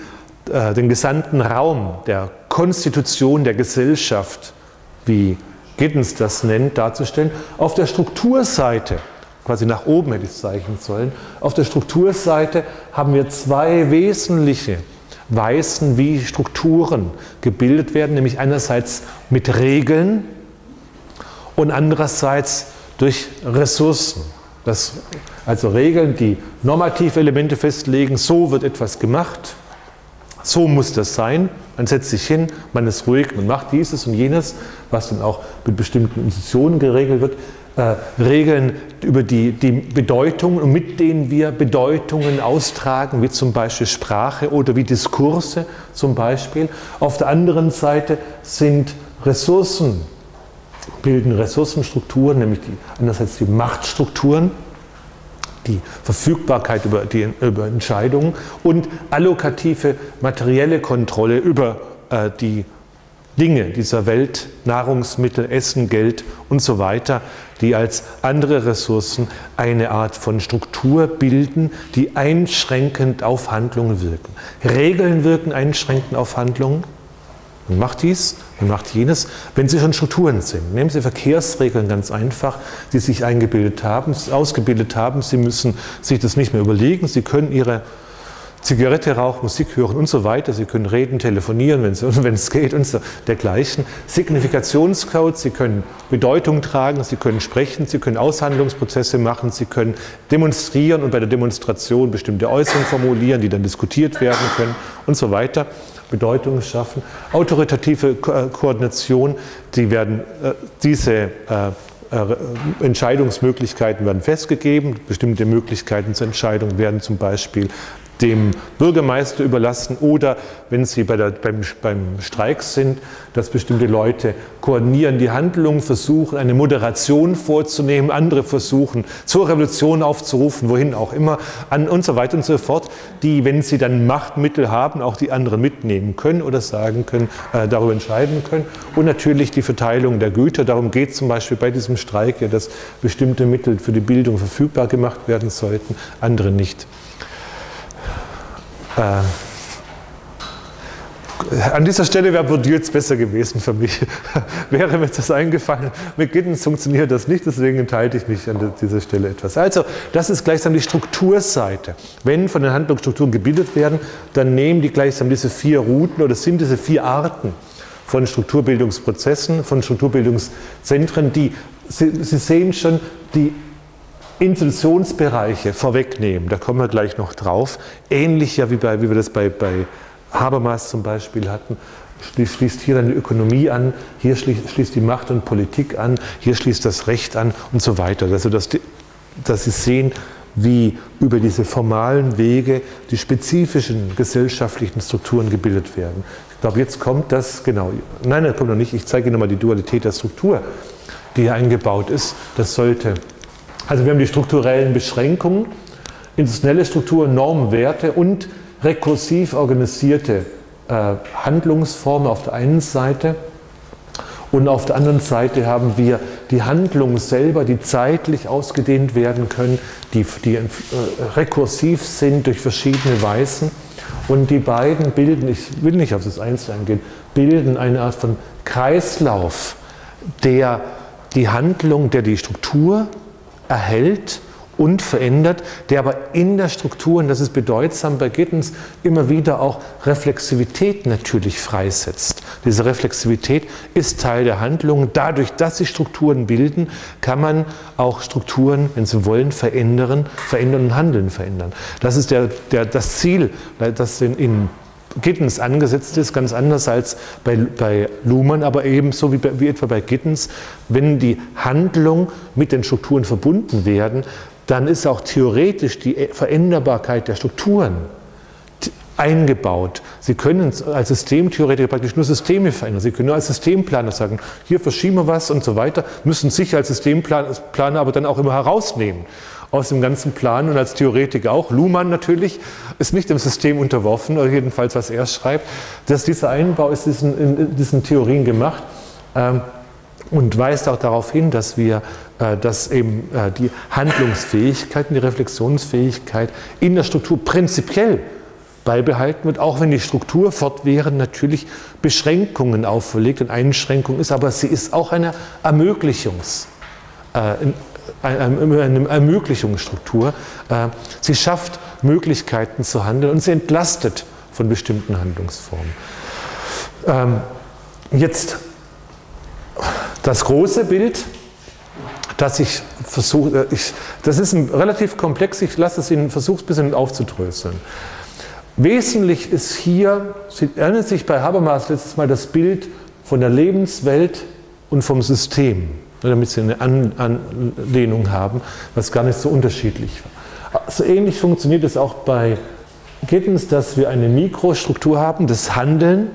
[SPEAKER 1] äh, den gesamten Raum der Konstitution der Gesellschaft, wie Giddens das nennt, darzustellen. Auf der Strukturseite, quasi nach oben hätte ich es zeichnen sollen, auf der Strukturseite haben wir zwei wesentliche Weisen, wie Strukturen gebildet werden, nämlich einerseits mit Regeln, und andererseits durch Ressourcen. Das, also Regeln, die normative Elemente festlegen, so wird etwas gemacht, so muss das sein. Man setzt sich hin, man ist ruhig, man macht dieses und jenes, was dann auch mit bestimmten Institutionen geregelt wird. Äh, Regeln über die, die Bedeutungen und mit denen wir Bedeutungen austragen, wie zum Beispiel Sprache oder wie Diskurse zum Beispiel. Auf der anderen Seite sind Ressourcen bilden Ressourcenstrukturen, nämlich die, einerseits die Machtstrukturen, die Verfügbarkeit über, die, über Entscheidungen und allokative materielle Kontrolle über äh, die Dinge dieser Welt, Nahrungsmittel, Essen, Geld und so weiter, die als andere Ressourcen eine Art von Struktur bilden, die einschränkend auf Handlungen wirken. Regeln wirken einschränkend auf Handlungen. Man macht dies, man macht jenes, wenn sie schon Strukturen sind. Nehmen Sie Verkehrsregeln ganz einfach, die sich eingebildet haben, ausgebildet haben. Sie müssen sich das nicht mehr überlegen. Sie können Ihre Zigarette rauchen, Musik hören und so weiter. Sie können reden, telefonieren, wenn es geht und so dergleichen. Signifikationscode, Sie können Bedeutung tragen, Sie können sprechen, Sie können Aushandlungsprozesse machen, Sie können demonstrieren und bei der Demonstration bestimmte Äußerungen formulieren, die dann diskutiert werden können und so weiter. Bedeutung schaffen. Autoritative Ko Koordination, die werden, äh, diese äh, äh, Entscheidungsmöglichkeiten werden festgegeben. Bestimmte Möglichkeiten zur Entscheidung werden zum Beispiel dem Bürgermeister überlassen oder wenn sie bei der, beim, beim Streik sind, dass bestimmte Leute koordinieren die Handlungen, versuchen eine Moderation vorzunehmen, andere versuchen zur Revolution aufzurufen, wohin auch immer an und so weiter und so fort, die, wenn sie dann Machtmittel haben, auch die anderen mitnehmen können oder sagen können, äh, darüber entscheiden können. Und natürlich die Verteilung der Güter. Darum geht zum Beispiel bei diesem Streik ja, dass bestimmte Mittel für die Bildung verfügbar gemacht werden sollten, andere nicht. Äh, an dieser Stelle wäre jetzt besser gewesen für mich. wäre mir das eingefallen. Mit Giddens funktioniert das nicht, deswegen enthalte ich mich an dieser Stelle etwas. Also, das ist gleichsam die Strukturseite. Wenn von den Handlungsstrukturen gebildet werden, dann nehmen die gleichsam diese vier Routen oder sind diese vier Arten von Strukturbildungsprozessen, von Strukturbildungszentren, die, Sie, Sie sehen schon, die Institutionsbereiche vorwegnehmen, da kommen wir gleich noch drauf, ähnlich ja wie, bei, wie wir das bei, bei Habermas zum Beispiel hatten, schließt hier die Ökonomie an, hier schließt die Macht und Politik an, hier schließt das Recht an und so weiter. Also dass, die, dass Sie sehen, wie über diese formalen Wege die spezifischen gesellschaftlichen Strukturen gebildet werden. Ich glaube, jetzt kommt das, genau, nein, das kommt noch nicht, ich zeige Ihnen nochmal die Dualität der Struktur, die hier eingebaut ist. Das sollte also wir haben die strukturellen Beschränkungen, institutionelle Strukturen, Normen, Werte und rekursiv organisierte äh, Handlungsformen auf der einen Seite. Und auf der anderen Seite haben wir die Handlungen selber, die zeitlich ausgedehnt werden können, die, die äh, rekursiv sind durch verschiedene Weisen. Und die beiden bilden, ich will nicht auf das Einzelne eingehen, bilden eine Art von Kreislauf, der die Handlung, der die Struktur erhält und verändert, der aber in der Struktur, und das ist bedeutsam bei Gittens, immer wieder auch Reflexivität natürlich freisetzt. Diese Reflexivität ist Teil der Handlung. Dadurch, dass sich Strukturen bilden, kann man auch Strukturen, wenn sie wollen, verändern, verändern und Handeln verändern. Das ist der, der, das Ziel, das in, in Gittens angesetzt ist, ganz anders als bei, bei Luhmann, aber ebenso wie, bei, wie etwa bei Gittens. Wenn die Handlung mit den Strukturen verbunden werden, dann ist auch theoretisch die Veränderbarkeit der Strukturen eingebaut. Sie können als Systemtheoretiker praktisch nur Systeme verändern. Sie können nur als Systemplaner sagen, hier verschieben wir was und so weiter, müssen sich als Systemplaner aber dann auch immer herausnehmen aus dem ganzen Plan und als Theoretiker auch. Luhmann natürlich ist nicht dem System unterworfen, oder jedenfalls was er schreibt, dass dieser Einbau ist diesen, in diesen Theorien gemacht ähm, und weist auch darauf hin, dass wir, äh, dass eben äh, die Handlungsfähigkeit und die Reflexionsfähigkeit in der Struktur prinzipiell beibehalten wird, auch wenn die Struktur fortwährend natürlich Beschränkungen auferlegt und Einschränkung ist, aber sie ist auch eine Ermöglichungs, äh, eine Ermöglichungsstruktur. Äh, sie schafft Möglichkeiten zu handeln und sie entlastet von bestimmten Handlungsformen. Ähm, jetzt das große Bild, das ich versuche, äh, das ist ein relativ komplex, ich lasse es Ihnen, versuche es ein bisschen aufzudröseln. Wesentlich ist hier, Sie erinnern sich bei Habermas letztes Mal das Bild von der Lebenswelt und vom System damit sie eine Anlehnung haben, was gar nicht so unterschiedlich war. So ähnlich funktioniert es auch bei Gittens, dass wir eine Mikrostruktur haben, das Handeln,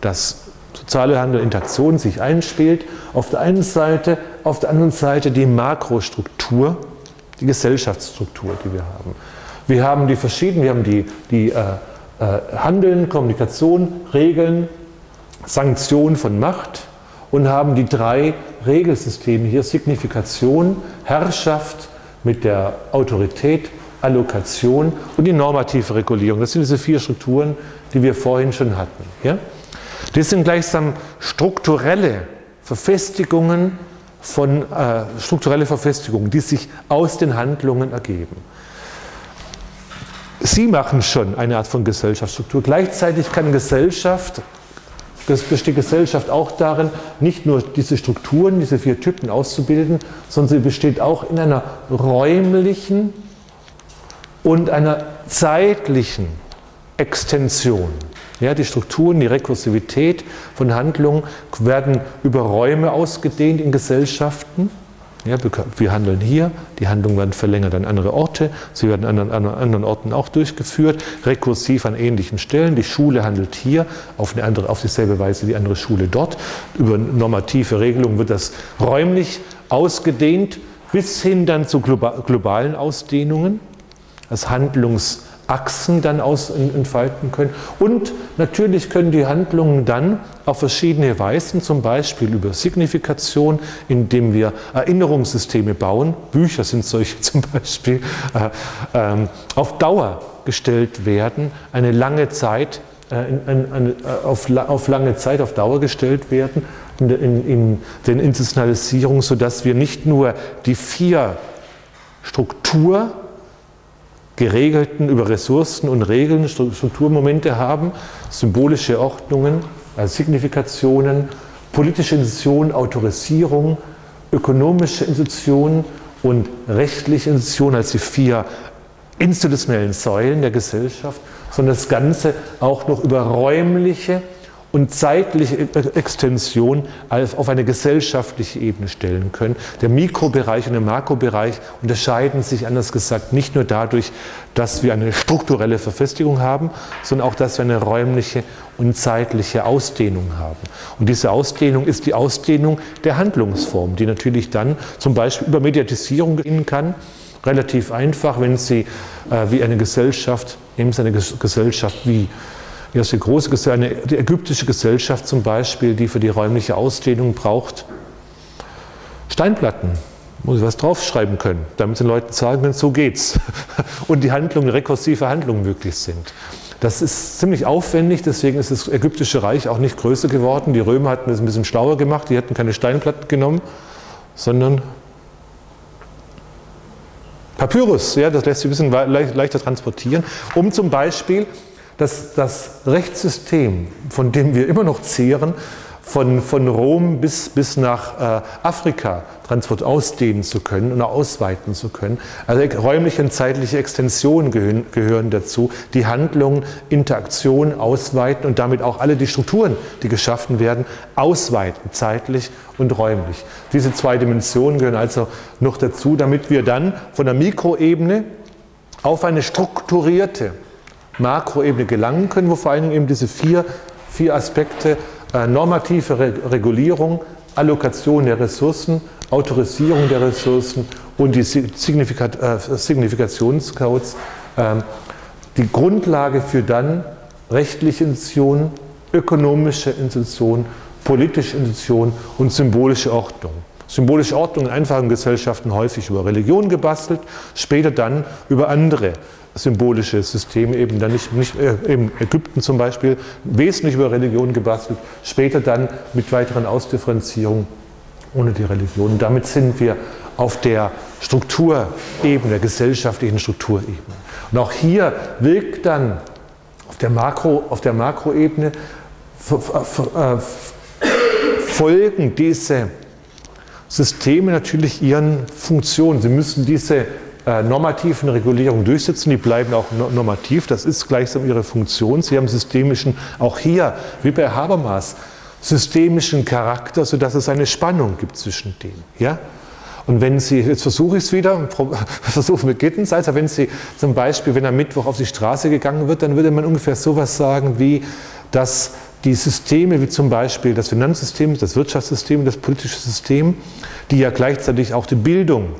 [SPEAKER 1] das soziale Handeln, Interaktion sich einspielt, auf der einen Seite, auf der anderen Seite die Makrostruktur, die Gesellschaftsstruktur, die wir haben. Wir haben die verschiedenen, wir haben die, die äh, äh, Handeln, Kommunikation, Regeln, Sanktionen von Macht, und haben die drei Regelsysteme hier, Signifikation, Herrschaft mit der Autorität, Allokation und die normative Regulierung. Das sind diese vier Strukturen, die wir vorhin schon hatten. Ja? Das sind gleichsam strukturelle Verfestigungen von äh, strukturelle Verfestigungen, die sich aus den Handlungen ergeben. Sie machen schon eine Art von Gesellschaftsstruktur. Gleichzeitig kann Gesellschaft das besteht Gesellschaft auch darin, nicht nur diese Strukturen, diese vier Typen auszubilden, sondern sie besteht auch in einer räumlichen und einer zeitlichen Extension. Ja, die Strukturen, die Rekursivität von Handlungen werden über Räume ausgedehnt in Gesellschaften. Ja, wir handeln hier, die Handlungen werden verlängert an andere Orte, sie werden an, an anderen Orten auch durchgeführt, rekursiv an ähnlichen Stellen. Die Schule handelt hier auf, eine andere, auf dieselbe Weise wie die andere Schule dort. Über normative Regelungen wird das räumlich ausgedehnt, bis hin dann zu globalen Ausdehnungen. Das Handlungs- Achsen dann aus, entfalten können. Und natürlich können die Handlungen dann auf verschiedene Weisen, zum Beispiel über Signifikation, indem wir Erinnerungssysteme bauen, Bücher sind solche zum Beispiel, äh, äh, auf Dauer gestellt werden, eine lange Zeit, äh, in, in, in, äh, auf, auf, lange Zeit, auf Dauer gestellt werden, in, den Institutionalisierungen, sodass wir nicht nur die vier Struktur geregelten, über Ressourcen und Regeln Strukturmomente haben, symbolische Ordnungen, also Signifikationen, politische Institutionen, Autorisierung, ökonomische Institutionen und rechtliche Institutionen als die vier institutionellen Säulen der Gesellschaft, sondern das Ganze auch noch über räumliche und zeitliche Extension auf eine gesellschaftliche Ebene stellen können. Der Mikrobereich und der Makrobereich unterscheiden sich, anders gesagt, nicht nur dadurch, dass wir eine strukturelle Verfestigung haben, sondern auch, dass wir eine räumliche und zeitliche Ausdehnung haben. Und diese Ausdehnung ist die Ausdehnung der Handlungsform, die natürlich dann zum Beispiel über Mediatisierung gehen kann. Relativ einfach, wenn Sie äh, wie eine Gesellschaft, nehmen Sie eine Gesellschaft wie hier ist die große eine, ägyptische Gesellschaft zum Beispiel, die für die räumliche Ausdehnung braucht Steinplatten, wo sie was draufschreiben können, damit den Leuten sagen können, so geht's. Und die Handlungen, rekursive Handlungen möglich sind. Das ist ziemlich aufwendig, deswegen ist das ägyptische Reich auch nicht größer geworden. Die Römer hatten das ein bisschen schlauer gemacht, die hätten keine Steinplatten genommen, sondern Papyrus, ja, das lässt sich ein bisschen leichter transportieren, um zum Beispiel dass das Rechtssystem, von dem wir immer noch zehren, von, von Rom bis, bis nach äh, Afrika Transport ausdehnen zu können und ausweiten zu können. Also räumliche und zeitliche Extensionen gehören, gehören dazu, die Handlungen, Interaktion ausweiten und damit auch alle die Strukturen, die geschaffen werden, ausweiten, zeitlich und räumlich. Diese zwei Dimensionen gehören also noch dazu, damit wir dann von der Mikroebene auf eine strukturierte, Makroebene gelangen können, wo vor allen Dingen eben diese vier, vier Aspekte äh, normative Re Regulierung, Allokation der Ressourcen, Autorisierung der Ressourcen und die Signifikat äh, Signifikationscodes äh, die Grundlage für dann rechtliche Institutionen, ökonomische Institutionen, politische Institutionen und symbolische Ordnung. Symbolische Ordnung in einfachen Gesellschaften häufig über Religion gebastelt, später dann über andere symbolische Systeme eben dann nicht, nicht äh, eben Ägypten zum Beispiel, wesentlich über Religion gebastelt, später dann mit weiteren Ausdifferenzierungen ohne die Religion. Und damit sind wir auf der Strukturebene, der gesellschaftlichen Strukturebene. Und auch hier wirkt dann auf der, Makro, auf der Makroebene äh, folgen diese Systeme natürlich ihren Funktionen. Sie müssen diese äh, normativen Regulierungen durchsetzen. Die bleiben auch normativ. Das ist gleichsam ihre Funktion. Sie haben systemischen, auch hier, wie bei Habermas, systemischen Charakter, sodass es eine Spannung gibt zwischen denen. Ja? Und wenn Sie, jetzt versuche ich es wieder, versuchen wir Gittens, also wenn Sie zum Beispiel, wenn am Mittwoch auf die Straße gegangen wird, dann würde man ungefähr sowas sagen wie, dass die Systeme wie zum Beispiel das Finanzsystem, das Wirtschaftssystem, das politische System, die ja gleichzeitig auch die Bildung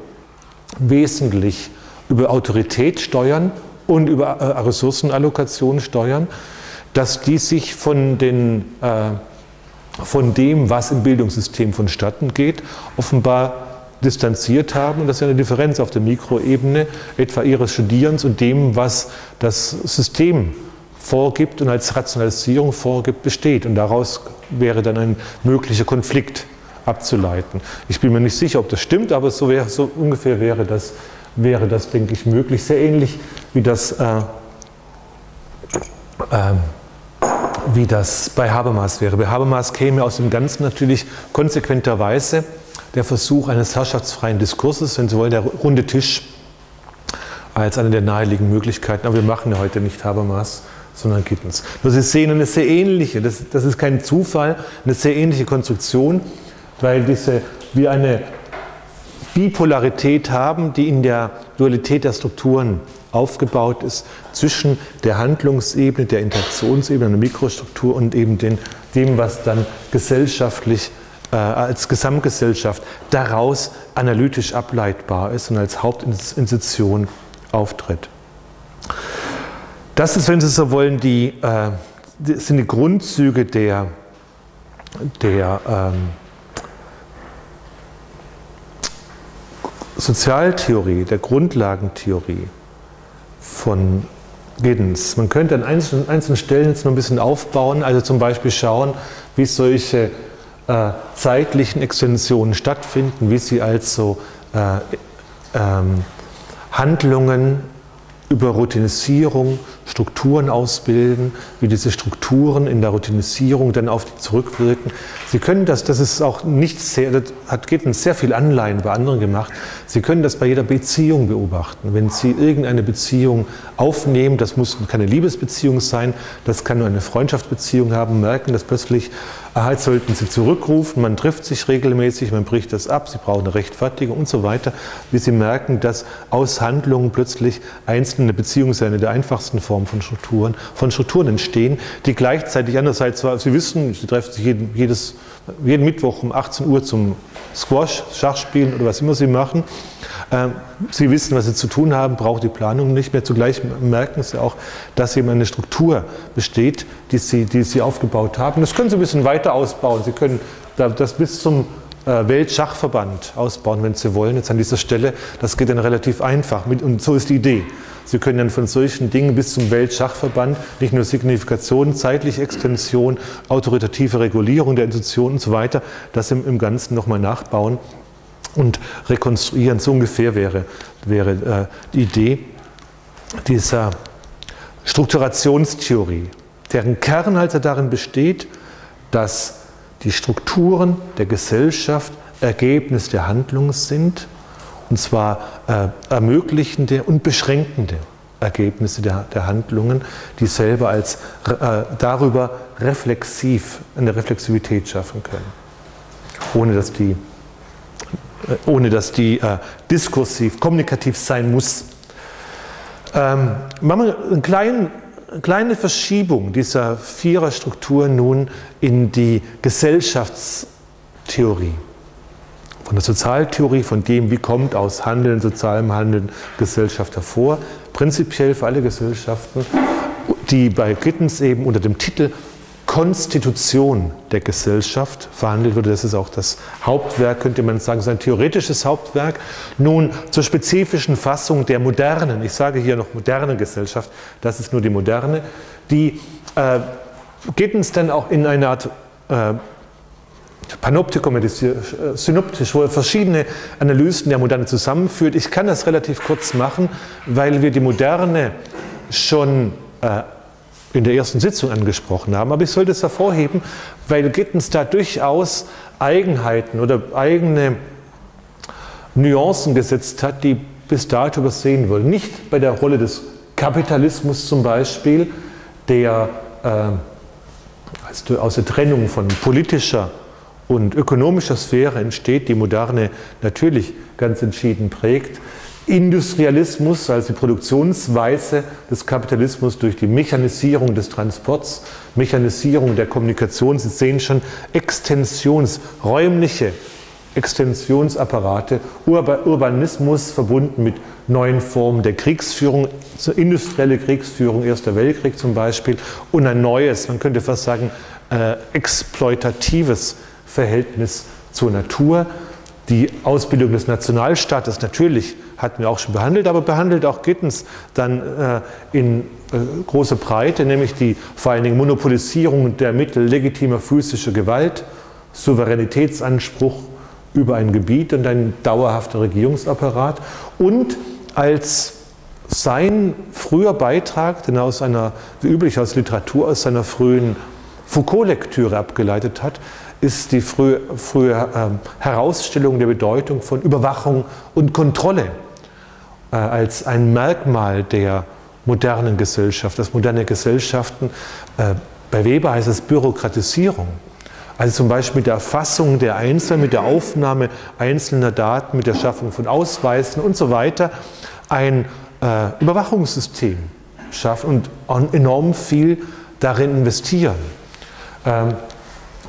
[SPEAKER 1] wesentlich über Autorität steuern und über äh, Ressourcenallokation steuern, dass die sich von, den, äh, von dem, was im Bildungssystem vonstatten geht, offenbar distanziert haben. Und das ist eine Differenz auf der Mikroebene, etwa ihres Studierens und dem, was das System vorgibt und als Rationalisierung vorgibt, besteht. Und daraus wäre dann ein möglicher Konflikt abzuleiten. Ich bin mir nicht sicher, ob das stimmt, aber so, wäre, so ungefähr wäre das, wäre das, denke ich, möglich. Sehr ähnlich wie das, äh, äh, wie das bei Habermas wäre. Bei Habermas käme aus dem Ganzen natürlich konsequenterweise der Versuch eines herrschaftsfreien Diskurses, wenn Sie wollen, der runde Tisch als eine der naheliegenden Möglichkeiten. Aber wir machen ja heute nicht Habermas, sondern Gittens. Nur Sie sehen eine sehr ähnliche, das, das ist kein Zufall, eine sehr ähnliche Konstruktion weil diese wie eine Bipolarität haben, die in der Dualität der Strukturen aufgebaut ist, zwischen der Handlungsebene, der Interaktionsebene, der Mikrostruktur und eben den, dem, was dann gesellschaftlich äh, als Gesamtgesellschaft daraus analytisch ableitbar ist und als Hauptinstitution auftritt. Das ist, wenn Sie so wollen, die, äh, die sind die Grundzüge der, der ähm, Sozialtheorie, der Grundlagentheorie von Giddens. Man könnte an einzelnen, einzelnen Stellen jetzt noch ein bisschen aufbauen, also zum Beispiel schauen, wie solche äh, zeitlichen Extensionen stattfinden, wie sie also äh, ähm, Handlungen über Routinisierung Strukturen ausbilden, wie diese Strukturen in der Routinisierung dann auf die zurückwirken. Sie können das, das ist auch nicht sehr, das hat Gittens sehr viel Anleihen bei anderen gemacht. Sie können das bei jeder Beziehung beobachten. Wenn Sie irgendeine Beziehung aufnehmen, das muss keine Liebesbeziehung sein, das kann nur eine Freundschaftsbeziehung haben, merken, dass plötzlich jetzt sollten Sie zurückrufen, man trifft sich regelmäßig, man bricht das ab, Sie brauchen eine Rechtfertigung und so weiter, wie Sie merken, dass aus Handlungen plötzlich einzelne Beziehungen sind, der einfachsten Form von Strukturen, von Strukturen entstehen, die gleichzeitig andererseits zwar, Sie wissen, Sie treffen sich jeden, jedes, jeden Mittwoch um 18 Uhr zum Squash, Schachspielen oder was immer Sie machen. Ähm, Sie wissen, was Sie zu tun haben, braucht die Planung nicht mehr. Zugleich merken Sie auch, dass eben eine Struktur besteht, die Sie, die Sie aufgebaut haben. Das können Sie ein bisschen weiter ausbauen. Sie können das bis zum äh, Weltschachverband ausbauen, wenn Sie wollen. Jetzt an dieser Stelle, das geht dann relativ einfach. Und so ist die Idee. Sie können dann von solchen Dingen bis zum Weltschachverband nicht nur Signifikation, zeitliche Extension, autoritative Regulierung der Institutionen und so weiter, das im, im Ganzen nochmal nachbauen und rekonstruieren. So ungefähr wäre, wäre äh, die Idee dieser Strukturationstheorie, deren Kern also darin besteht, dass die Strukturen der Gesellschaft Ergebnis der Handlung sind und zwar äh, ermöglichende und beschränkende Ergebnisse der, der Handlungen, die selber als äh, darüber reflexiv, eine Reflexivität schaffen können, ohne dass die, äh, ohne dass die äh, diskursiv, kommunikativ sein muss. Ähm, machen wir eine kleine, kleine Verschiebung dieser Viererstruktur nun in die Gesellschaftstheorie von der Sozialtheorie, von dem, wie kommt aus Handeln, sozialem Handeln Gesellschaft hervor, prinzipiell für alle Gesellschaften, die bei Gittens eben unter dem Titel Konstitution der Gesellschaft verhandelt wurde. Das ist auch das Hauptwerk, könnte man sagen, sein theoretisches Hauptwerk. Nun zur spezifischen Fassung der modernen, ich sage hier noch moderne Gesellschaft, das ist nur die moderne, die äh, Gittens dann auch in eine Art äh, Panoptikum, synoptisch, wo er verschiedene Analysen der Moderne zusammenführt. Ich kann das relativ kurz machen, weil wir die Moderne schon äh, in der ersten Sitzung angesprochen haben. Aber ich sollte es hervorheben, weil Gittens da durchaus Eigenheiten oder eigene Nuancen gesetzt hat, die bis dato übersehen wurden. Nicht bei der Rolle des Kapitalismus zum Beispiel, der äh, aus der Trennung von politischer und ökonomischer Sphäre entsteht, die Moderne natürlich ganz entschieden prägt. Industrialismus, also die Produktionsweise des Kapitalismus durch die Mechanisierung des Transports, Mechanisierung der Kommunikation. Sie sehen schon extensionsräumliche Extensionsapparate, Urbanismus verbunden mit neuen Formen der Kriegsführung, industrielle Kriegsführung, Erster Weltkrieg zum Beispiel, und ein neues, man könnte fast sagen, äh, exploitatives Verhältnis zur Natur. Die Ausbildung des Nationalstaates natürlich hatten wir auch schon behandelt, aber behandelt auch Gittens dann äh, in äh, großer Breite, nämlich die vor allen Dingen Monopolisierung der Mittel legitimer physischer Gewalt, Souveränitätsanspruch über ein Gebiet und ein dauerhafter Regierungsapparat und als sein früher Beitrag, den er aus einer, wie üblich aus Literatur, aus seiner frühen Foucault-Lektüre abgeleitet hat, ist die frühe, frühe äh, Herausstellung der Bedeutung von Überwachung und Kontrolle äh, als ein Merkmal der modernen Gesellschaft, dass moderne Gesellschaften, äh, bei Weber heißt es Bürokratisierung, Also zum Beispiel mit der Erfassung der Einzelnen, mit der Aufnahme einzelner Daten, mit der Schaffung von Ausweisen und so weiter ein äh, Überwachungssystem schaffen und enorm viel darin investieren. Ähm,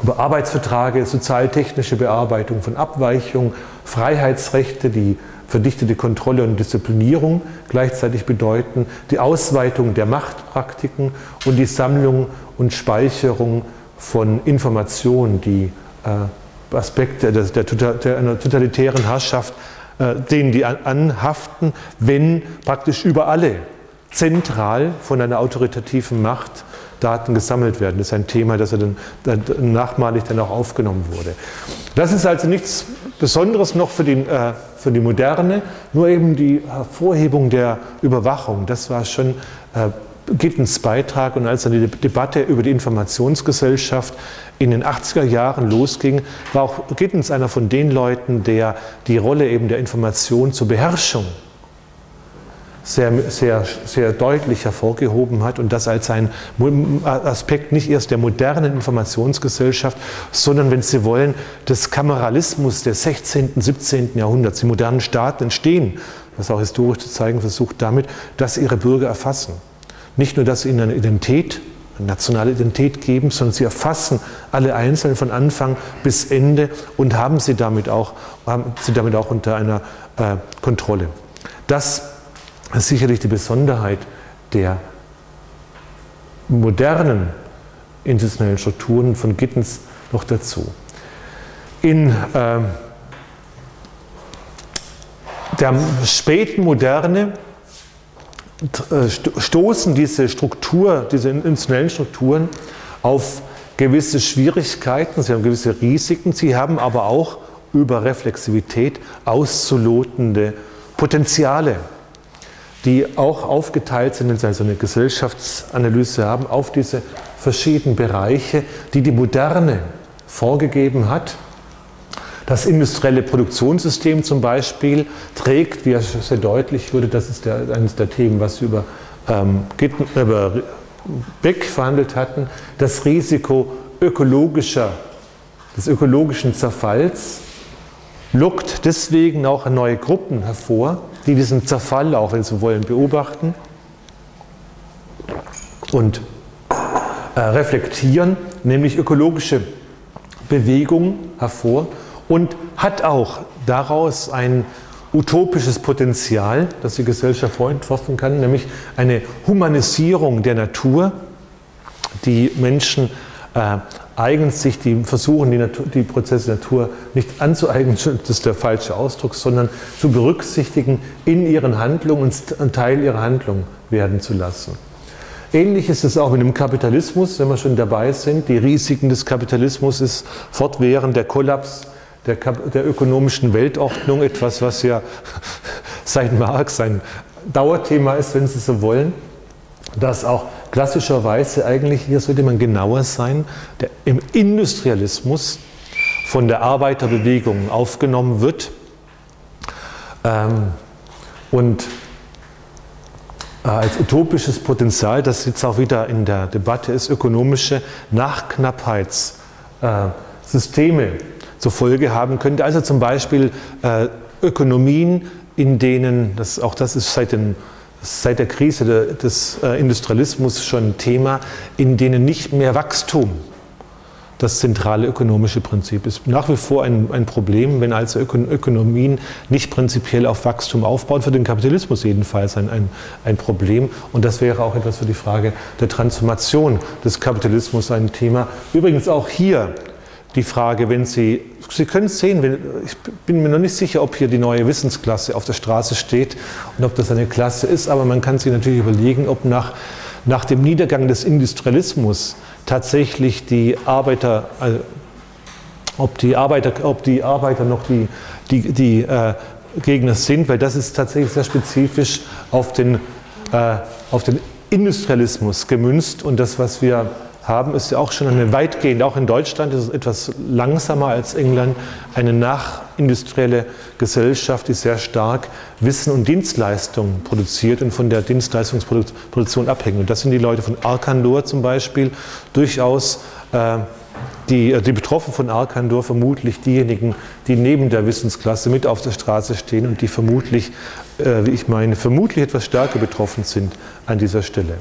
[SPEAKER 1] über Arbeitsverträge, sozialtechnische Bearbeitung von Abweichungen, Freiheitsrechte, die verdichtete Kontrolle und Disziplinierung gleichzeitig bedeuten, die Ausweitung der Machtpraktiken und die Sammlung und Speicherung von Informationen, die äh, Aspekte der, der, der, totalitären Herrschaft, äh, denen die anhaften, wenn praktisch über alle zentral von einer autoritativen Macht Daten gesammelt werden. Das ist ein Thema, das dann, dann nachmalig dann auch aufgenommen wurde. Das ist also nichts Besonderes noch für die, äh, für die Moderne, nur eben die Hervorhebung der Überwachung. Das war schon äh, Gittens Beitrag und als dann die Debatte über die Informationsgesellschaft in den 80er Jahren losging, war auch Gittens einer von den Leuten, der die Rolle eben der Information zur Beherrschung sehr, sehr, sehr deutlich hervorgehoben hat und das als ein Aspekt nicht erst der modernen Informationsgesellschaft, sondern, wenn Sie wollen, des Kameralismus des 16., 17. Jahrhunderts. Die modernen Staaten entstehen, was auch historisch zu zeigen versucht, damit, dass ihre Bürger erfassen. Nicht nur, dass sie ihnen eine Identität, eine nationale Identität geben, sondern sie erfassen alle Einzelnen von Anfang bis Ende und haben sie damit auch, haben sie damit auch unter einer äh, Kontrolle. Das ist sicherlich die Besonderheit der modernen institutionellen Strukturen von Gittens noch dazu. In äh, der späten Moderne stoßen diese Struktur, diese institutionellen Strukturen auf gewisse Schwierigkeiten, sie haben gewisse Risiken, sie haben aber auch über Reflexivität auszulotende Potenziale die auch aufgeteilt sind, wenn Sie also eine Gesellschaftsanalyse haben, auf diese verschiedenen Bereiche, die die Moderne vorgegeben hat. Das industrielle Produktionssystem zum Beispiel trägt, wie sehr deutlich wurde, das ist der, eines der Themen, was wir über, ähm, über Beck verhandelt hatten, das Risiko ökologischer, des ökologischen Zerfalls lockt deswegen auch neue Gruppen hervor, die diesen Zerfall auch, wenn Sie wollen, beobachten und äh, reflektieren, nämlich ökologische Bewegung hervor und hat auch daraus ein utopisches Potenzial, das die Gesellschaft vorentworfen kann, nämlich eine Humanisierung der Natur, die Menschen äh, eigens sich die versuchen, die, Natur, die Prozesse der Natur nicht anzueignen, das ist der falsche Ausdruck, sondern zu berücksichtigen in ihren Handlungen und Teil ihrer Handlung werden zu lassen. Ähnlich ist es auch mit dem Kapitalismus, wenn wir schon dabei sind. Die Risiken des Kapitalismus ist fortwährend der Kollaps der, der ökonomischen Weltordnung, etwas, was ja seit Marx ein Dauerthema ist, wenn Sie so wollen, das auch klassischerweise eigentlich, hier sollte man genauer sein, der im Industrialismus von der Arbeiterbewegung aufgenommen wird ähm, und äh, als utopisches Potenzial, das jetzt auch wieder in der Debatte ist, ökonomische Nachknappheitssysteme äh, zur Folge haben könnte. Also zum Beispiel äh, Ökonomien, in denen, das, auch das ist seit den seit der Krise des äh, Industrialismus schon ein Thema, in denen nicht mehr Wachstum das zentrale ökonomische Prinzip ist. Nach wie vor ein, ein Problem, wenn also Ökonomien nicht prinzipiell auf Wachstum aufbauen, für den Kapitalismus jedenfalls ein, ein, ein Problem. Und das wäre auch etwas für die Frage der Transformation des Kapitalismus ein Thema. Übrigens auch hier die Frage, wenn Sie, Sie können es sehen, wenn, ich bin mir noch nicht sicher, ob hier die neue Wissensklasse auf der Straße steht und ob das eine Klasse ist, aber man kann sich natürlich überlegen, ob nach, nach dem Niedergang des Industrialismus tatsächlich die Arbeiter, also ob die Arbeiter, ob die Arbeiter noch die, die, die äh, Gegner sind, weil das ist tatsächlich sehr spezifisch auf den, äh, auf den Industrialismus gemünzt und das, was wir haben, ist ja auch schon eine weitgehend, auch in Deutschland ist es etwas langsamer als England, eine nachindustrielle Gesellschaft, die sehr stark Wissen und Dienstleistungen produziert und von der Dienstleistungsproduktion abhängt. Und das sind die Leute von Arkandur zum Beispiel durchaus äh, die, die Betroffenen von Arkandor vermutlich diejenigen, die neben der Wissensklasse mit auf der Straße stehen und die vermutlich, äh, wie ich meine, vermutlich etwas stärker betroffen sind an dieser Stelle.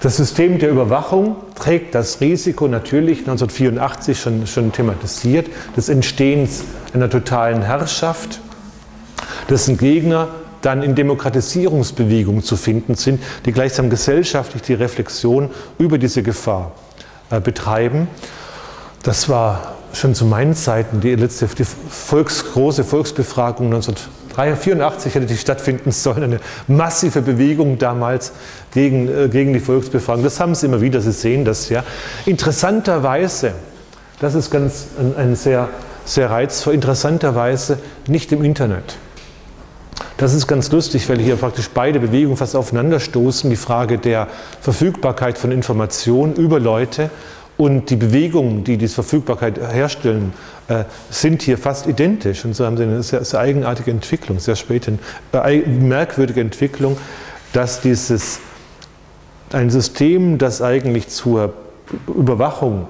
[SPEAKER 1] Das System der Überwachung trägt das Risiko natürlich 1984 schon, schon thematisiert des Entstehens einer totalen Herrschaft, dessen Gegner dann in Demokratisierungsbewegungen zu finden sind, die gleichsam gesellschaftlich die Reflexion über diese Gefahr äh, betreiben. Das war schon zu meinen Zeiten die letzte die Volks, große Volksbefragung 1984 hätte die stattfinden sollen, eine massive Bewegung damals gegen, äh, gegen die Volksbefragung. Das haben Sie immer wieder, Sie sehen das ja. Interessanterweise, das ist ganz ein, ein sehr, sehr reizvoll, interessanterweise nicht im Internet. Das ist ganz lustig, weil hier praktisch beide Bewegungen fast aufeinanderstoßen. Die Frage der Verfügbarkeit von Informationen über Leute und die Bewegungen, die diese Verfügbarkeit herstellen, äh, sind hier fast identisch. Und so haben sie eine sehr, sehr eigenartige Entwicklung, sehr späte, äh, merkwürdige Entwicklung, dass dieses ein System, das eigentlich zur Überwachung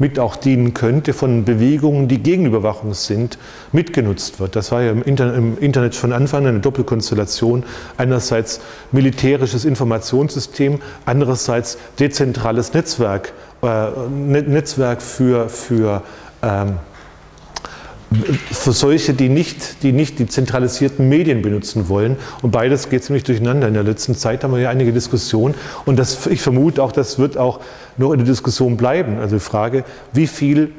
[SPEAKER 1] mit auch dienen könnte von Bewegungen, die gegen Überwachung sind, mitgenutzt wird. Das war ja im Internet von Anfang an eine Doppelkonstellation. Einerseits militärisches Informationssystem, andererseits dezentrales Netzwerk, Netzwerk für, für ähm, für solche, die nicht, die nicht die zentralisierten Medien benutzen wollen. Und beides geht ziemlich durcheinander. In der letzten Zeit haben wir ja einige Diskussionen. Und das, ich vermute auch, das wird auch noch in der Diskussion bleiben. Also die Frage, wie viel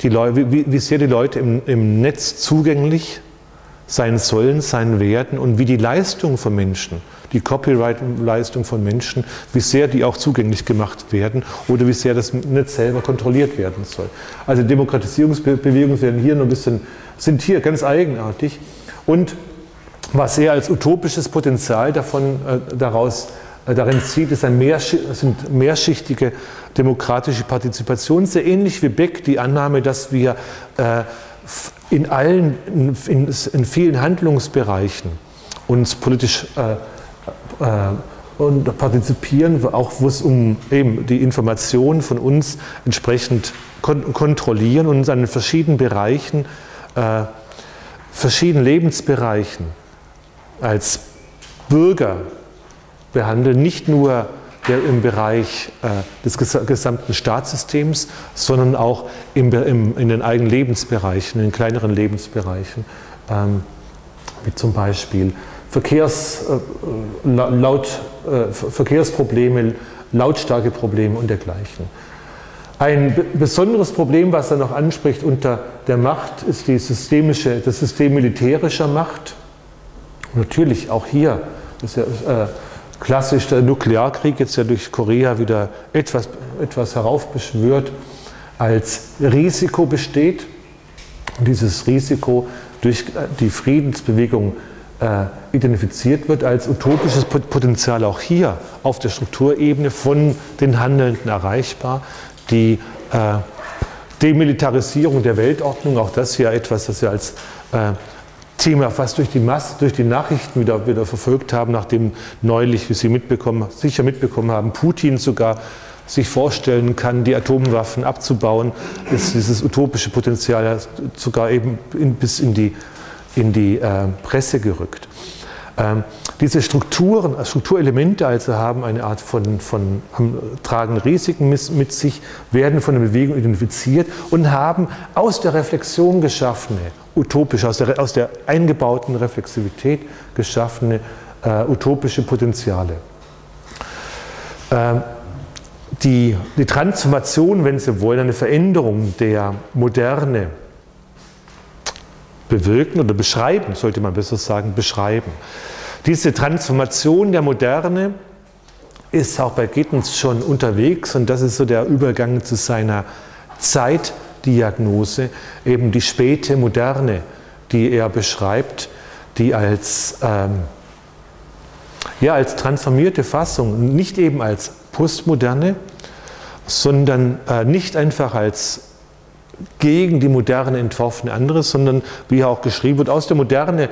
[SPEAKER 1] die Leute, wie, wie sehr die Leute im, im Netz zugänglich sein sollen, sein werden und wie die Leistung von Menschen die Copyright-Leistung von Menschen, wie sehr die auch zugänglich gemacht werden oder wie sehr das Netz selber kontrolliert werden soll. Also Demokratisierungsbewegungen werden hier noch ein bisschen, sind hier ganz eigenartig und was er als utopisches Potenzial davon, äh, daraus äh, darin zieht, ist ein Mehrschi sind mehrschichtige demokratische Partizipation, sehr ähnlich wie Beck die Annahme, dass wir äh, in allen, in, in, vielen Handlungsbereichen uns politisch äh, und partizipieren, auch wo es um eben die Informationen von uns entsprechend kon kontrollieren und uns an verschiedenen Bereichen, äh, verschiedenen Lebensbereichen als Bürger behandeln, nicht nur im Bereich äh, des gesamten Staatssystems, sondern auch im, im, in den eigenen Lebensbereichen, in den kleineren Lebensbereichen, ähm, wie zum Beispiel Verkehrs, äh, laut, äh, Verkehrsprobleme, Lautstärkeprobleme und dergleichen. Ein besonderes Problem, was er noch anspricht unter der Macht, ist die systemische, das System militärischer Macht. Natürlich auch hier ist ja äh, klassisch der Nuklearkrieg jetzt ja durch Korea wieder etwas, etwas heraufbeschwört, als Risiko besteht. Und dieses Risiko durch die Friedensbewegung äh, identifiziert wird als utopisches Potenzial auch hier auf der Strukturebene von den Handelnden erreichbar. Die äh, Demilitarisierung der Weltordnung, auch das hier etwas, das wir als äh, Thema fast durch die Masse, durch die Nachrichten wieder, wieder verfolgt haben, nachdem neulich, wie Sie mitbekommen, sicher mitbekommen haben, Putin sogar sich vorstellen kann, die Atomwaffen abzubauen, ist dieses utopische Potenzial sogar eben in, bis in die in die äh, Presse gerückt. Ähm, diese Strukturen, äh, Strukturelemente also haben eine Art von, von haben, tragen Risiken mit, mit, sich, werden von der Bewegung identifiziert und haben aus der Reflexion geschaffene, utopisch, aus der, aus der eingebauten Reflexivität geschaffene äh, utopische Potenziale. Ähm, die, die Transformation, wenn Sie wollen, eine Veränderung der Moderne, bewirken oder beschreiben, sollte man besser sagen, beschreiben. Diese Transformation der Moderne ist auch bei Gittens schon unterwegs und das ist so der Übergang zu seiner Zeitdiagnose, eben die späte Moderne, die er beschreibt, die als, ähm, ja, als transformierte Fassung, nicht eben als Postmoderne, sondern äh, nicht einfach als gegen die Moderne entworfene anderes, sondern wie auch geschrieben wird, aus der Moderne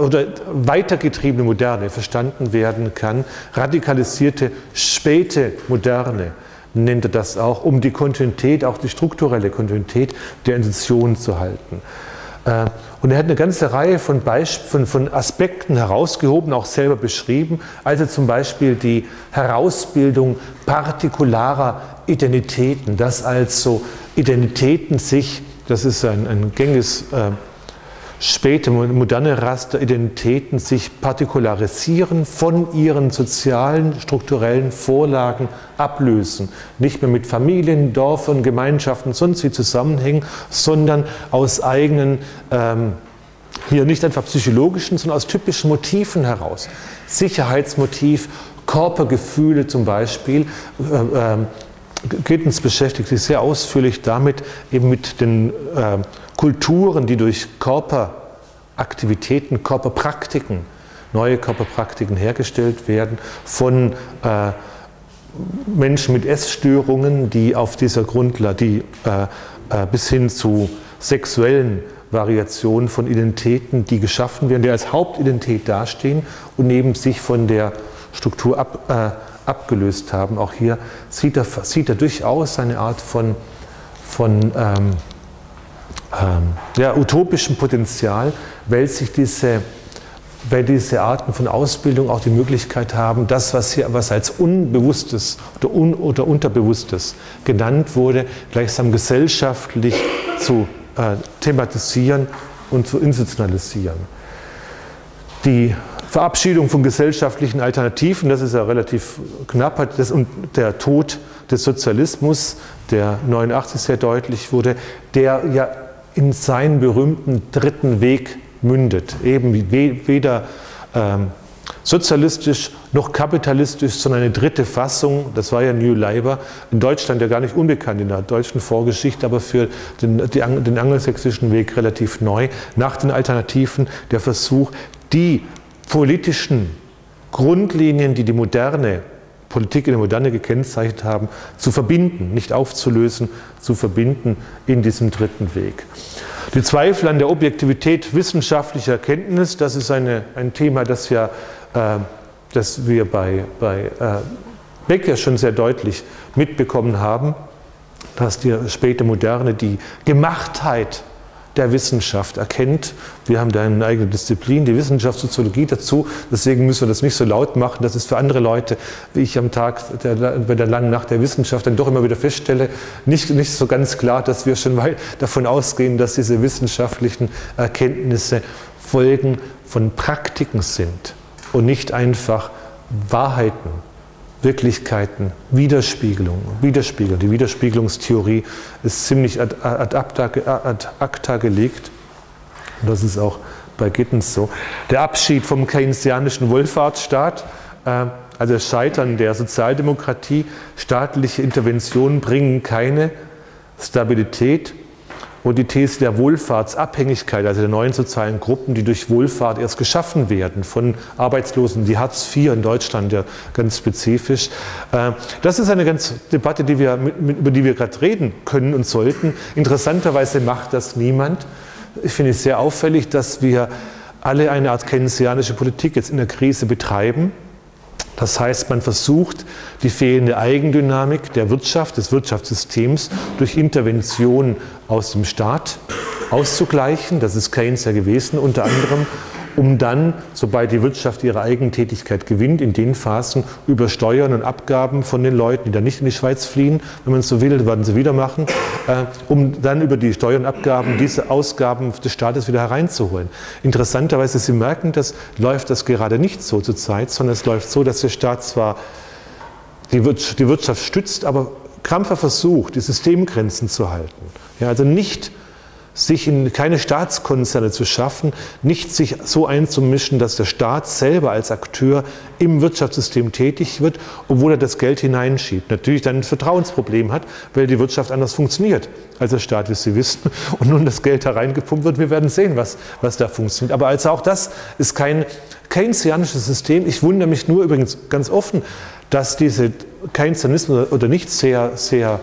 [SPEAKER 1] oder weitergetriebene Moderne verstanden werden kann, radikalisierte späte Moderne, nennt er das auch, um die Kontinuität, auch die strukturelle Kontinuität der Institutionen zu halten. Äh, und er hat eine ganze Reihe von, von, von, Aspekten herausgehoben, auch selber beschrieben, also zum Beispiel die Herausbildung partikularer Identitäten, dass also Identitäten sich, das ist ein, ein gängiges äh, späte moderne Raster Identitäten sich partikularisieren, von ihren sozialen, strukturellen Vorlagen ablösen. Nicht mehr mit Familien, Dörfern, Gemeinschaften, sonst wie zusammenhängen, sondern aus eigenen, ähm, hier nicht einfach psychologischen, sondern aus typischen Motiven heraus. Sicherheitsmotiv, Körpergefühle zum Beispiel. Äh, äh, Gittens beschäftigt sich sehr ausführlich damit, eben mit den äh, Kulturen, die durch Körperaktivitäten, Körperpraktiken, neue Körperpraktiken hergestellt werden, von äh, Menschen mit Essstörungen, die auf dieser Grundlage, die äh, äh, bis hin zu sexuellen Variationen von Identitäten, die geschaffen werden, die als Hauptidentität dastehen und neben sich von der Struktur ab, äh, abgelöst haben. Auch hier sieht er, sieht er durchaus eine Art von, von ähm, ähm, ja, utopischem Potenzial, weil sich diese, weil diese Arten von Ausbildung auch die Möglichkeit haben, das, was hier was als Unbewusstes oder, Un oder Unterbewusstes genannt wurde, gleichsam gesellschaftlich zu äh, thematisieren und zu institutionalisieren. Die Verabschiedung von gesellschaftlichen Alternativen, das ist ja relativ knapp, das, und der Tod des Sozialismus, der 89 sehr deutlich wurde, der ja in seinen berühmten dritten Weg mündet. Eben weder ähm, sozialistisch noch kapitalistisch, sondern eine dritte Fassung, das war ja New Labour, in Deutschland ja gar nicht unbekannt in der deutschen Vorgeschichte, aber für den, den angelsächsischen Weg relativ neu. Nach den Alternativen der Versuch, die politischen Grundlinien, die die moderne Politik in der Moderne gekennzeichnet haben, zu verbinden, nicht aufzulösen, zu verbinden in diesem dritten Weg. Die Zweifel an der Objektivität wissenschaftlicher Erkenntnis, das ist eine, ein Thema, das, ja, äh, das wir bei, bei äh, Becker schon sehr deutlich mitbekommen haben, dass die späte Moderne die Gemachtheit der Wissenschaft erkennt. Wir haben da eine eigene Disziplin, die Wissenschaftssoziologie dazu. Deswegen müssen wir das nicht so laut machen. Das ist für andere Leute, wie ich am Tag der, bei der langen Nacht der Wissenschaft dann doch immer wieder feststelle, nicht, nicht so ganz klar, dass wir schon weit davon ausgehen, dass diese wissenschaftlichen Erkenntnisse Folgen von Praktiken sind und nicht einfach Wahrheiten Wirklichkeiten, Widerspiegelung, Widerspiegel. Die Widerspiegelungstheorie ist ziemlich ad, ad, ad acta gelegt. Und das ist auch bei Gittens so. Der Abschied vom keynesianischen Wohlfahrtsstaat, äh, also das Scheitern der Sozialdemokratie, staatliche Interventionen bringen keine Stabilität, und die These der Wohlfahrtsabhängigkeit, also der neuen sozialen Gruppen, die durch Wohlfahrt erst geschaffen werden, von Arbeitslosen, die Hartz IV in Deutschland ja ganz spezifisch. Äh, das ist eine ganz Debatte, die wir, über die wir gerade reden können und sollten. Interessanterweise macht das niemand. Ich finde es sehr auffällig, dass wir alle eine Art keynesianische Politik jetzt in der Krise betreiben das heißt, man versucht, die fehlende Eigendynamik der Wirtschaft, des Wirtschaftssystems durch Intervention aus dem Staat auszugleichen. Das ist Keynes ja gewesen unter anderem um dann, sobald die Wirtschaft ihre Eigentätigkeit gewinnt, in den Phasen über Steuern und Abgaben von den Leuten, die dann nicht in die Schweiz fliehen, wenn man es so will, werden sie wieder machen, äh, um dann über die Steuern und Abgaben diese Ausgaben des Staates wieder hereinzuholen. Interessanterweise, Sie merken, das läuft das gerade nicht so zurzeit, sondern es läuft so, dass der Staat zwar die Wirtschaft stützt, aber krampfer versucht, die Systemgrenzen zu halten. Ja, also nicht sich in keine Staatskonzerne zu schaffen, nicht sich so einzumischen, dass der Staat selber als Akteur im Wirtschaftssystem tätig wird, obwohl er das Geld hineinschiebt. Natürlich dann ein Vertrauensproblem hat, weil die Wirtschaft anders funktioniert als der Staat, wie Sie wissen, und nun das Geld hereingepumpt wird. Wir werden sehen, was, was da funktioniert. Aber also auch das ist kein keynesianisches System. Ich wundere mich nur übrigens ganz offen, dass diese Keynesianismus oder nicht sehr, sehr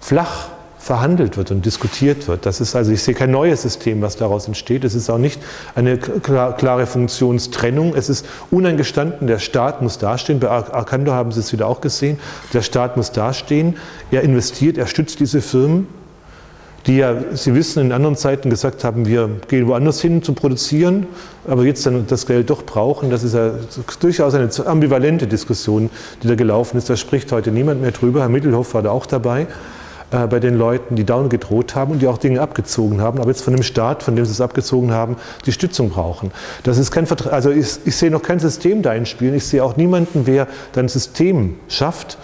[SPEAKER 1] flach verhandelt wird und diskutiert wird. Das ist also, ich sehe kein neues System, was daraus entsteht. Es ist auch nicht eine klare Funktionstrennung. Es ist uneingestanden, der Staat muss dastehen. Bei Arcando haben Sie es wieder auch gesehen. Der Staat muss dastehen. Er investiert, er stützt diese Firmen die ja, Sie wissen, in anderen Zeiten gesagt haben, wir gehen woanders hin zu produzieren, aber jetzt dann das Geld doch brauchen. Das ist ja durchaus eine ambivalente Diskussion, die da gelaufen ist. Da spricht heute niemand mehr drüber. Herr Mittelhoff war da auch dabei äh, bei den Leuten, die down gedroht haben und die auch Dinge abgezogen haben, aber jetzt von dem Staat, von dem sie es abgezogen haben, die Stützung brauchen. Das ist kein Vertra also ich, ich sehe noch kein System da einspielen. Ich sehe auch niemanden, wer dann System schafft.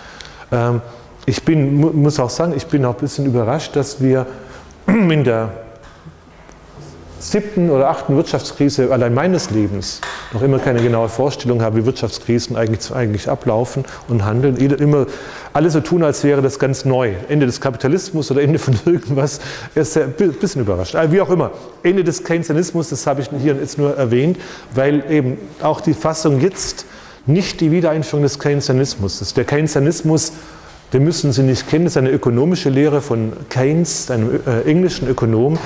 [SPEAKER 1] Ähm, ich bin, muss auch sagen, ich bin auch ein bisschen überrascht, dass wir in der siebten oder achten Wirtschaftskrise allein meines Lebens noch immer keine genaue Vorstellung habe, wie Wirtschaftskrisen eigentlich, eigentlich ablaufen und handeln. Immer alle so tun, als wäre das ganz neu. Ende des Kapitalismus oder Ende von irgendwas. Ist ein bisschen überrascht. Wie auch immer. Ende des Keynesianismus, das habe ich hier jetzt nur erwähnt, weil eben auch die Fassung jetzt nicht die Wiedereinführung des Keynesianismus ist. Der Keynesianismus den müssen Sie nicht kennen, das ist eine ökonomische Lehre von Keynes, einem äh, englischen Ökonom,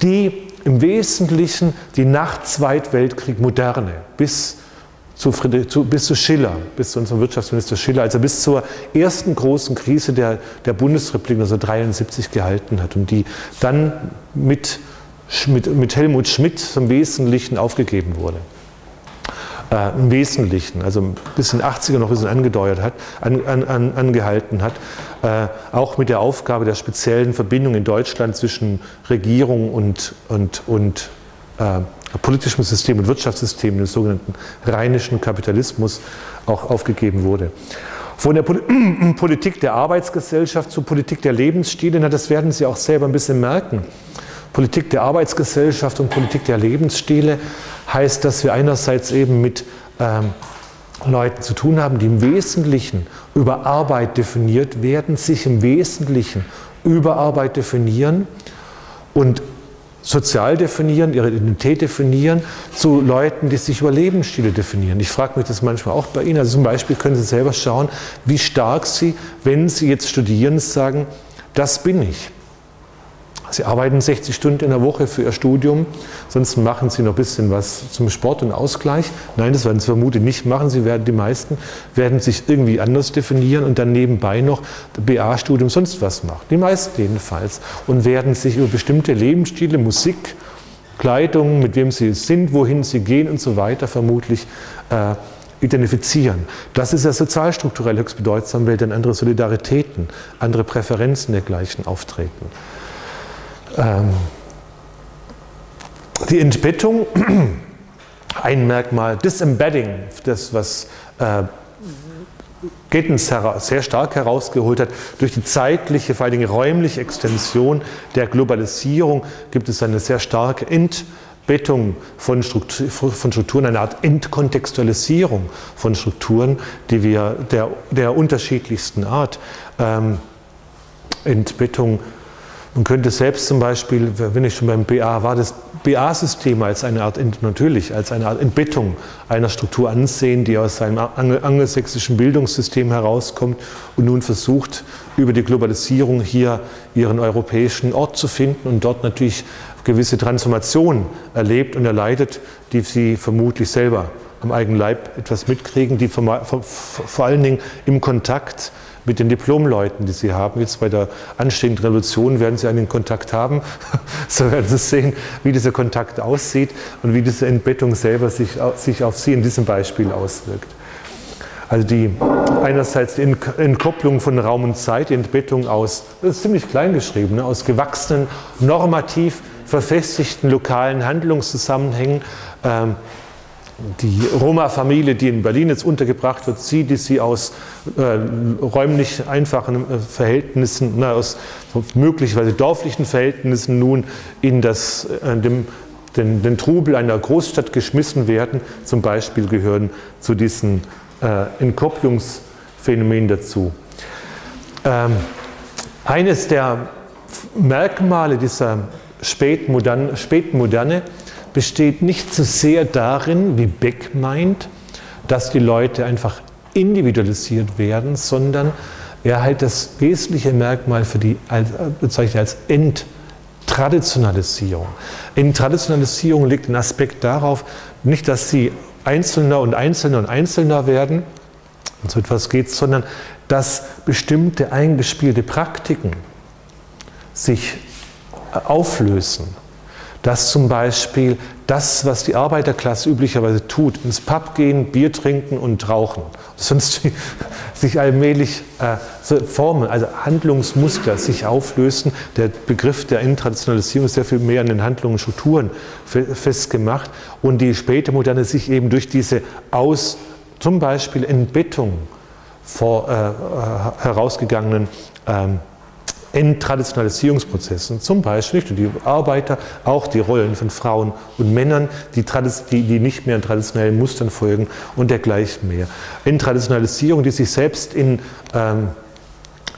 [SPEAKER 1] die im Wesentlichen die nach Zweitweltkrieg Moderne bis zu, zu, bis zu Schiller, bis zu unserem Wirtschaftsminister Schiller, also bis zur ersten großen Krise der, der Bundesrepublik 1973 gehalten hat und die dann mit, mit, mit Helmut Schmidt im Wesentlichen aufgegeben wurde äh, im Wesentlichen, also bis in den 80er noch ein bisschen angedeuert hat, an, an, angehalten hat, äh, auch mit der Aufgabe der speziellen Verbindung in Deutschland zwischen Regierung und, und, und äh, politischem System und Wirtschaftssystem, dem sogenannten rheinischen Kapitalismus, auch aufgegeben wurde. Von der Politik der Arbeitsgesellschaft zur Politik der Lebensstile, das werden Sie auch selber ein bisschen merken. Politik der Arbeitsgesellschaft und Politik der Lebensstile heißt, dass wir einerseits eben mit ähm, Leuten zu tun haben, die im Wesentlichen über Arbeit definiert werden, sich im Wesentlichen über Arbeit definieren und sozial definieren, ihre Identität definieren, zu Leuten, die sich über Lebensstile definieren. Ich frage mich das manchmal auch bei Ihnen. Also zum Beispiel können Sie selber schauen, wie stark Sie, wenn Sie jetzt studieren, sagen, das bin ich. Sie arbeiten 60 Stunden in der Woche für Ihr Studium, sonst machen Sie noch ein bisschen was zum Sport und Ausgleich. Nein, das werden Sie vermutlich nicht machen. Sie werden, die meisten werden sich irgendwie anders definieren und dann nebenbei noch BA-Studium sonst was machen. Die meisten jedenfalls. Und werden sich über bestimmte Lebensstile, Musik, Kleidung, mit wem sie sind, wohin sie gehen und so weiter vermutlich äh, identifizieren. Das ist ja sozialstrukturell höchst bedeutsam, weil dann andere Solidaritäten, andere Präferenzen dergleichen auftreten. Ähm, die Entbettung, ein Merkmal, Disembedding, das was äh, Gittens sehr stark herausgeholt hat, durch die zeitliche, vor Dingen räumliche Extension der Globalisierung gibt es eine sehr starke Entbettung von, Struktur, von Strukturen, eine Art Entkontextualisierung von Strukturen, die wir der, der unterschiedlichsten Art ähm, Entbettung man könnte selbst zum Beispiel, wenn ich schon beim BA war, das BA-System als eine Art, natürlich als eine Art Entbettung einer Struktur ansehen, die aus seinem angelsächsischen Bildungssystem herauskommt und nun versucht, über die Globalisierung hier ihren europäischen Ort zu finden und dort natürlich gewisse Transformationen erlebt und erleidet, die sie vermutlich selber am eigenen Leib etwas mitkriegen, die vor, vor, vor allen Dingen im Kontakt mit den Diplomleuten, die Sie haben. Jetzt bei der anstehenden Revolution werden Sie einen Kontakt haben. so werden Sie sehen, wie dieser Kontakt aussieht und wie diese Entbettung selber sich, sich auf Sie in diesem Beispiel auswirkt. Also die, einerseits die Entkopplung von Raum und Zeit, die Entbettung aus, das ist ziemlich klein geschrieben, ne, aus gewachsenen, normativ verfestigten lokalen Handlungszusammenhängen, ähm, die Roma-Familie, die in Berlin jetzt untergebracht wird, sie, die sie aus äh, räumlich einfachen äh, Verhältnissen, na, aus möglicherweise dorflichen Verhältnissen nun in das, äh, dem, den, den, Trubel einer Großstadt geschmissen werden, zum Beispiel gehören zu diesen äh, Entkopplungsphänomenen dazu. Ähm, eines der Merkmale dieser spätmoderne, spätmoderne besteht nicht so sehr darin, wie Beck meint, dass die Leute einfach individualisiert werden, sondern er hält das wesentliche Merkmal für die, als, bezeichnet als Enttraditionalisierung. Enttraditionalisierung legt den Aspekt darauf, nicht, dass sie einzelner und einzelner und einzelner werden, und so etwas geht, sondern dass bestimmte eingespielte Praktiken sich auflösen dass zum Beispiel das, was die Arbeiterklasse üblicherweise tut, ins Pub gehen, Bier trinken und rauchen, sonst sich allmählich äh, Formen, also Handlungsmuster sich auflösen. Der Begriff der Intraditionalisierung ist sehr viel mehr an den Handlungen und Strukturen festgemacht und die späte Moderne sich eben durch diese aus zum Beispiel Entbettung vor, äh, äh herausgegangenen ähm, in Traditionalisierungsprozessen, zum Beispiel durch die Arbeiter, auch die Rollen von Frauen und Männern, die, die, die nicht mehr in traditionellen Mustern folgen und dergleichen mehr. In Traditionalisierung, die sich selbst in, ähm,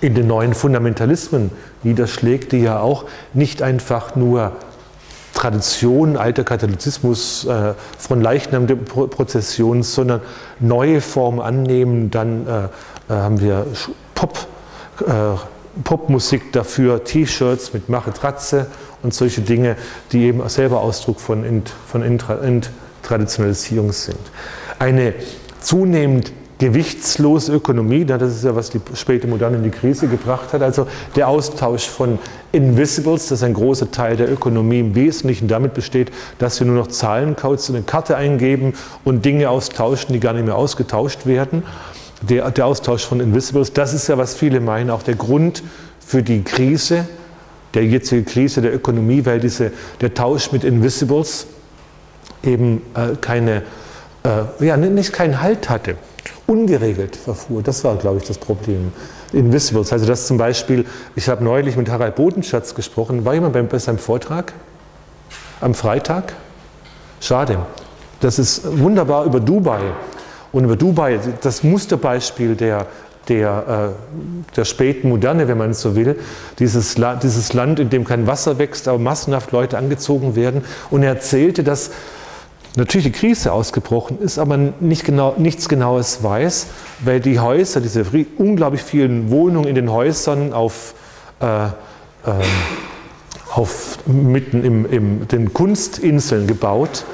[SPEAKER 1] in den neuen Fundamentalismen niederschlägt, die ja auch nicht einfach nur Tradition, alter Katholizismus äh, von Leichnamprozessionen, sondern neue Formen annehmen. Dann äh, äh haben wir Pop, äh, Popmusik dafür, T-Shirts mit Machetratze und solche Dinge, die eben selber Ausdruck von, Ent, von Traditionalisierung sind. Eine zunehmend gewichtslose Ökonomie, das ist ja, was die späte Moderne in die Krise gebracht hat, also der Austausch von Invisibles, das ein großer Teil der Ökonomie im Wesentlichen damit besteht, dass wir nur noch Zahlencodes in eine Karte eingeben und Dinge austauschen, die gar nicht mehr ausgetauscht werden der, der Austausch von Invisibles, das ist ja, was viele meinen, auch der Grund für die Krise, der jetzige Krise der Ökonomie, weil diese, der Tausch mit Invisibles eben äh, keine, äh, ja, nicht keinen Halt hatte, ungeregelt verfuhr. Das war, glaube ich, das Problem. Invisibles, also das zum Beispiel, ich habe neulich mit Harald Bodenschatz gesprochen, war jemand bei, seinem Vortrag am Freitag? Schade. Das ist wunderbar über Dubai und über Dubai, das Musterbeispiel der, der, äh, der späten Moderne, wenn man es so will, dieses, La dieses Land, in dem kein Wasser wächst, aber massenhaft Leute angezogen werden. Und er erzählte, dass natürlich die Krise ausgebrochen ist, aber nicht genau, nichts Genaues weiß, weil die Häuser, diese unglaublich vielen Wohnungen in den Häusern auf, äh, äh, auf mitten im, den Kunstinseln gebaut,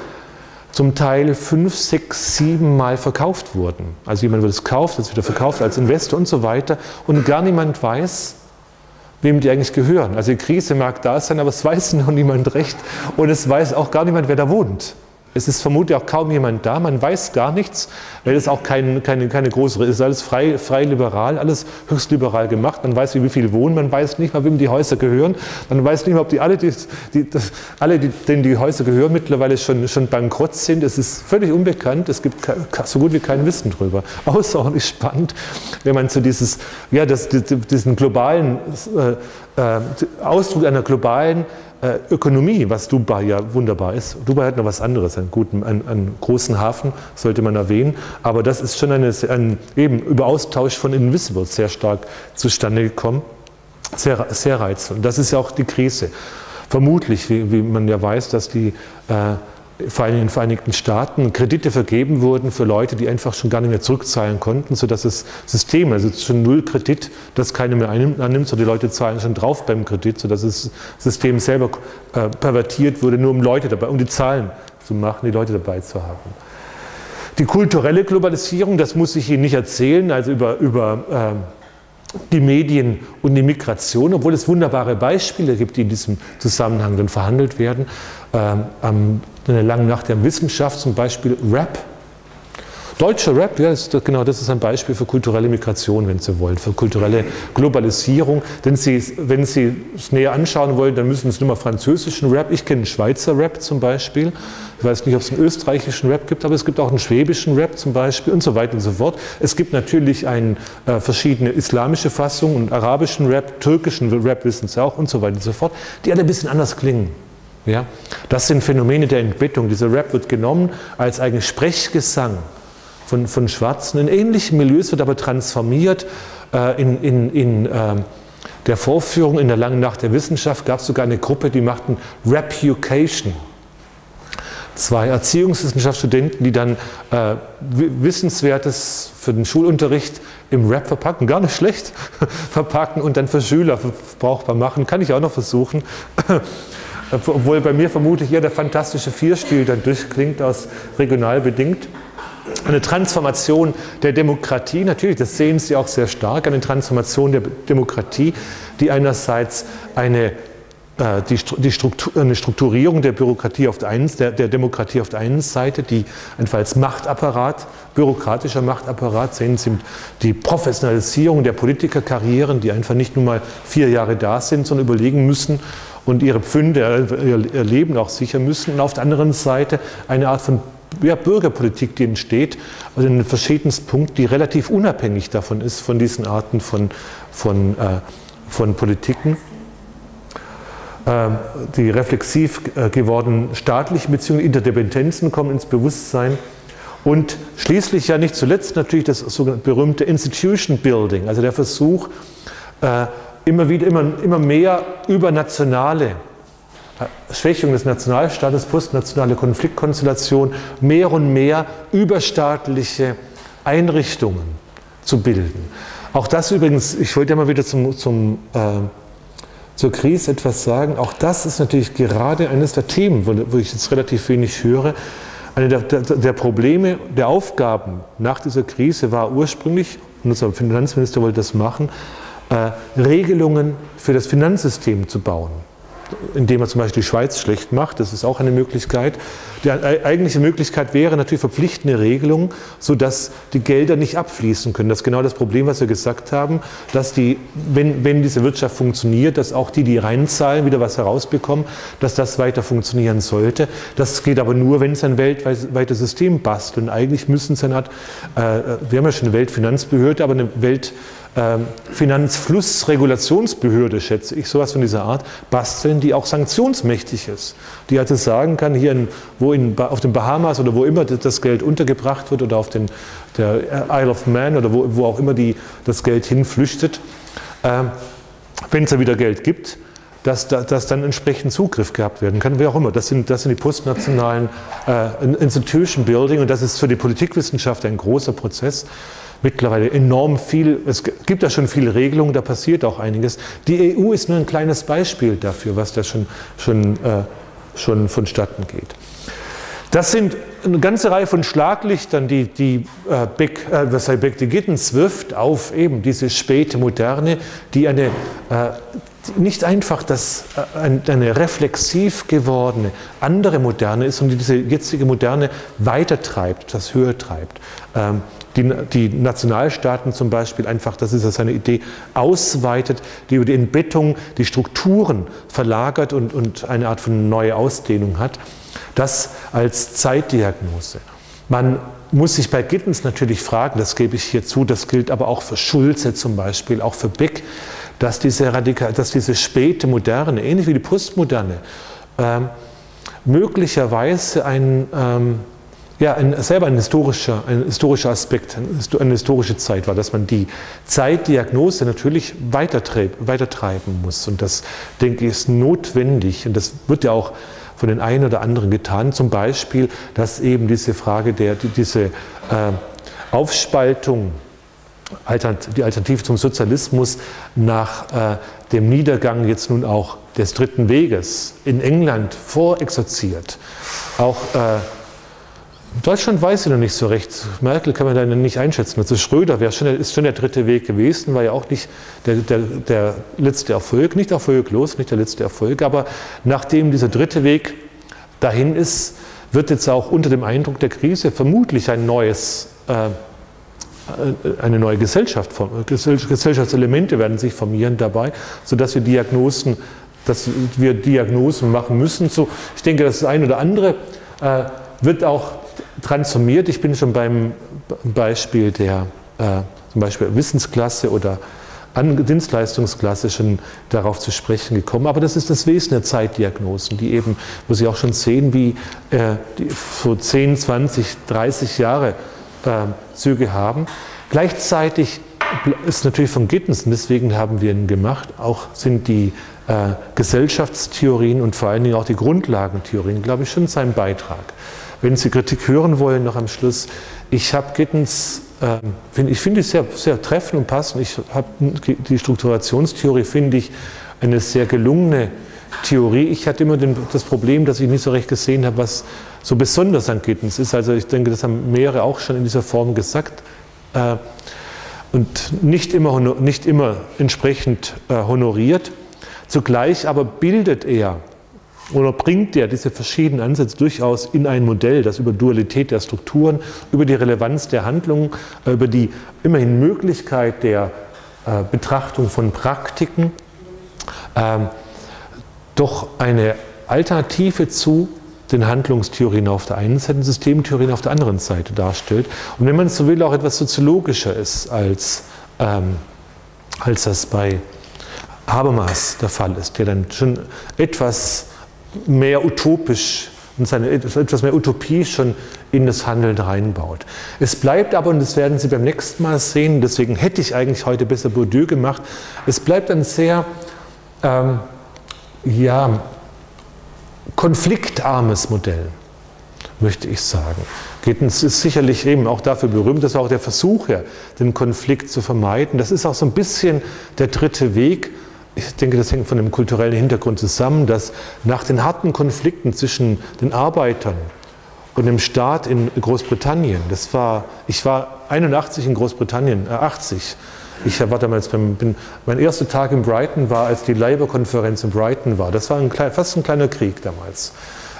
[SPEAKER 1] zum Teil fünf, sechs, sieben Mal verkauft wurden. Also jemand wird es kauft, es wieder verkauft als Investor und so weiter und gar niemand weiß, wem die eigentlich gehören. Also die Krise mag da sein, aber es weiß noch niemand recht und es weiß auch gar niemand, wer da wohnt. Es ist vermutlich auch kaum jemand da, man weiß gar nichts, weil es auch kein, keine, keine große, es ist alles frei, frei liberal, alles höchst liberal gemacht. Man weiß, wie viele wohnen, man weiß nicht mal, wem die Häuser gehören, man weiß nicht mal, ob die alle, die, die, das, alle die, denen die Häuser gehören, mittlerweile schon, schon bankrott sind. Es ist völlig unbekannt, es gibt so gut wie kein Wissen drüber. Außerordentlich spannend, wenn man zu dieses, ja, das, diesen globalen äh, äh, Ausdruck einer globalen äh, Ökonomie, was Dubai ja wunderbar ist. Dubai hat noch was anderes, einen guten, einen, einen großen Hafen, sollte man erwähnen. Aber das ist schon eine, ein, eben über Austausch von Invisibles sehr stark zustande gekommen. Sehr, sehr reizvoll. Und das ist ja auch die Krise. Vermutlich, wie, wie man ja weiß, dass die äh, in den Vereinigten Staaten Kredite vergeben wurden für Leute, die einfach schon gar nicht mehr zurückzahlen konnten, sodass das System, also schon null Kredit, das keiner mehr annimmt, sondern die Leute zahlen schon drauf beim Kredit, sodass das System selber äh, pervertiert wurde, nur um Leute dabei, um die Zahlen zu machen, die Leute dabei zu haben. Die kulturelle Globalisierung, das muss ich Ihnen nicht erzählen, also über, über äh, die Medien und die Migration, obwohl es wunderbare Beispiele gibt, die in diesem Zusammenhang dann verhandelt werden. Ähm, in der langen Nacht der Wissenschaft, zum Beispiel Rap. Deutscher Rap, ja, ist, genau das ist ein Beispiel für kulturelle Migration, wenn Sie wollen, für kulturelle Globalisierung. Denn Sie, wenn Sie es näher anschauen wollen, dann müssen Sie nur mal französischen Rap. Ich kenne Schweizer Rap zum Beispiel. Ich weiß nicht, ob es einen österreichischen Rap gibt, aber es gibt auch einen schwäbischen Rap zum Beispiel und so weiter und so fort. Es gibt natürlich ein, äh, verschiedene islamische Fassungen und arabischen Rap, türkischen Rap wissen Sie auch und so weiter und so fort, die alle ein bisschen anders klingen. Ja? Das sind Phänomene der Entbettung. Dieser Rap wird genommen als eigentlich Sprechgesang von, von Schwarzen. In ähnlichen Milieus wird aber transformiert. Äh, in, in, in äh, der Vorführung in der langen Nacht der Wissenschaft gab es sogar eine Gruppe, die machten Repucation. zwei Erziehungswissenschaftsstudenten, die dann äh, Wissenswertes für den Schulunterricht im Rap verpacken, gar nicht schlecht verpacken und dann für Schüler brauchbar machen, kann ich auch noch versuchen. Obwohl bei mir vermutlich eher der fantastische Vierstil dann durchklingt, aus regional bedingt. Eine Transformation der Demokratie, natürlich, das sehen Sie auch sehr stark, eine Transformation der Demokratie, die einerseits eine äh, die, die Struktur, eine Strukturierung der Bürokratie auf der, einen, der, der, Demokratie auf der einen Seite, die einfach als Machtapparat, bürokratischer Machtapparat sehen Sie die Professionalisierung der Politikerkarrieren, die einfach nicht nur mal vier Jahre da sind, sondern überlegen müssen und ihre Pfünde, ihr Leben auch sichern müssen. Und auf der anderen Seite eine Art von ja, Bürgerpolitik, die entsteht, also in den verschiedensten Punkten, die relativ unabhängig davon ist, von diesen Arten von, von, äh, von Politiken. Ähm, die reflexiv äh, gewordenen staatlichen Beziehungen, Interdependenzen kommen ins Bewusstsein. Und schließlich ja nicht zuletzt natürlich das sogenannte berühmte Institution Building, also der Versuch, äh, immer wieder, immer, immer mehr übernationale Schwächung des Nationalstaates, postnationale Konfliktkonstellation, mehr und mehr überstaatliche Einrichtungen zu bilden. Auch das übrigens, ich wollte ja mal wieder zum, zum äh, zur Krise etwas sagen. Auch das ist natürlich gerade eines der Themen, wo, ich jetzt relativ wenig höre. Eine der, der, der, Probleme, der Aufgaben nach dieser Krise war ursprünglich, und unser Finanzminister wollte das machen, äh, Regelungen für das Finanzsystem zu bauen indem er zum Beispiel die Schweiz schlecht macht. Das ist auch eine Möglichkeit. Die eigentliche Möglichkeit wäre natürlich verpflichtende Regelungen, sodass die Gelder nicht abfließen können. Das ist genau das Problem, was wir gesagt haben, dass die, wenn, wenn diese Wirtschaft funktioniert, dass auch die, die reinzahlen, wieder was herausbekommen, dass das weiter funktionieren sollte. Das geht aber nur, wenn es ein weltweites System bastelt. Und eigentlich müssen es eine Art, äh, wir haben ja schon eine Weltfinanzbehörde, aber eine Welt Finanzflussregulationsbehörde, schätze ich, sowas von dieser Art, basteln, die auch sanktionsmächtig ist. Die also sagen kann, hier in, wo in, auf den Bahamas oder wo immer das Geld untergebracht wird oder auf den, der Isle of Man oder wo, wo auch immer die, das Geld hinflüchtet, äh, wenn es da wieder Geld gibt, dass, dass dann entsprechend Zugriff gehabt werden kann, wer auch immer. Das sind, das sind die postnationalen äh, Institution Building und das ist für die Politikwissenschaft ein großer Prozess mittlerweile enorm viel, es gibt da schon viele Regelungen, da passiert auch einiges. Die EU ist nur ein kleines Beispiel dafür, was da schon, schon, äh, schon vonstatten geht. Das sind eine ganze Reihe von Schlaglichtern, die, die äh, Beck, äh, was Beck de Gittens wirft auf eben diese späte Moderne, die eine, äh, nicht einfach das, äh, eine reflexiv gewordene andere Moderne ist und die diese jetzige Moderne weitertreibt, das höher treibt. Ähm, die, die, Nationalstaaten zum Beispiel einfach, das ist ja seine Idee, ausweitet, die über die Entbettung die Strukturen verlagert und, und eine Art von neue Ausdehnung hat. Das als Zeitdiagnose. Man muss sich bei Gittens natürlich fragen, das gebe ich hier zu, das gilt aber auch für Schulze zum Beispiel, auch für Beck, dass diese, Radikal, dass diese späte Moderne, ähnlich wie die Postmoderne, ähm, möglicherweise ein, ähm, ja, ein, selber ein historischer, ein historischer Aspekt, eine historische Zeit war, dass man die Zeitdiagnose natürlich weitertreiben muss. Und das, denke ich, ist notwendig. Und das wird ja auch von den einen oder anderen getan. Zum Beispiel, dass eben diese Frage der, diese äh, Aufspaltung, die Alternative zum Sozialismus nach äh, dem Niedergang jetzt nun auch des Dritten Weges in England vorexerziert, auch äh, Deutschland weiß ich noch nicht so recht. Merkel kann man da nicht einschätzen. Also Schröder wäre schon, ist schon der dritte Weg gewesen, war ja auch nicht der, der, der letzte Erfolg, nicht erfolglos, nicht der letzte Erfolg. Aber nachdem dieser dritte Weg dahin ist, wird jetzt auch unter dem Eindruck der Krise vermutlich ein neues, äh, eine neue Gesellschaft, Gesellschaftselemente werden sich formieren dabei, sodass wir Diagnosen, dass wir Diagnosen machen müssen. So, ich denke, das eine oder andere äh, wird auch transformiert. Ich bin schon beim Beispiel der äh, zum Beispiel Wissensklasse oder An Dienstleistungsklasse schon darauf zu sprechen gekommen. Aber das ist das Wesen der Zeitdiagnosen, die eben, wo Sie auch schon sehen, wie äh, die so 10, 20, 30 Jahre äh, Züge haben. Gleichzeitig ist natürlich von Gittens, und deswegen haben wir ihn gemacht, auch sind die äh, Gesellschaftstheorien und vor allen Dingen auch die Grundlagentheorien, glaube ich, schon sein Beitrag. Wenn Sie Kritik hören wollen, noch am Schluss, ich habe Gittens, äh, find, ich finde es sehr, sehr treffend und passend. Ich habe die Strukturationstheorie, finde ich, eine sehr gelungene Theorie. Ich hatte immer den, das Problem, dass ich nicht so recht gesehen habe, was so besonders an Gittens ist. Also ich denke, das haben mehrere auch schon in dieser Form gesagt. Äh, und nicht immer, nicht immer entsprechend äh, honoriert. Zugleich aber bildet er oder bringt er diese verschiedenen Ansätze durchaus in ein Modell, das über Dualität der Strukturen, über die Relevanz der Handlungen, äh, über die immerhin Möglichkeit der äh, Betrachtung von Praktiken ähm, doch eine Alternative zu den Handlungstheorien auf der einen Seite und Systemtheorien auf der anderen Seite darstellt. Und wenn man so will, auch etwas soziologischer ist, als, ähm, als das bei Habermas der Fall ist, der dann schon etwas mehr utopisch und seine, etwas mehr Utopie schon in das Handeln reinbaut. Es bleibt aber, und das werden Sie beim nächsten Mal sehen, deswegen hätte ich eigentlich heute besser Bourdieu gemacht, es bleibt ein sehr ähm, ja, konfliktarmes Modell, möchte ich sagen. Gittens ist sicherlich eben auch dafür berühmt, das war auch der Versuch, ja, den Konflikt zu vermeiden. Das ist auch so ein bisschen der dritte Weg. Ich denke, das hängt von dem kulturellen Hintergrund zusammen, dass nach den harten Konflikten zwischen den Arbeitern und dem Staat in Großbritannien, das war, ich war 81 in Großbritannien, äh 80, ich war damals beim, bin, mein erster Tag in Brighton war, als die Labour-Konferenz in Brighton war. Das war ein klein, fast ein kleiner Krieg damals.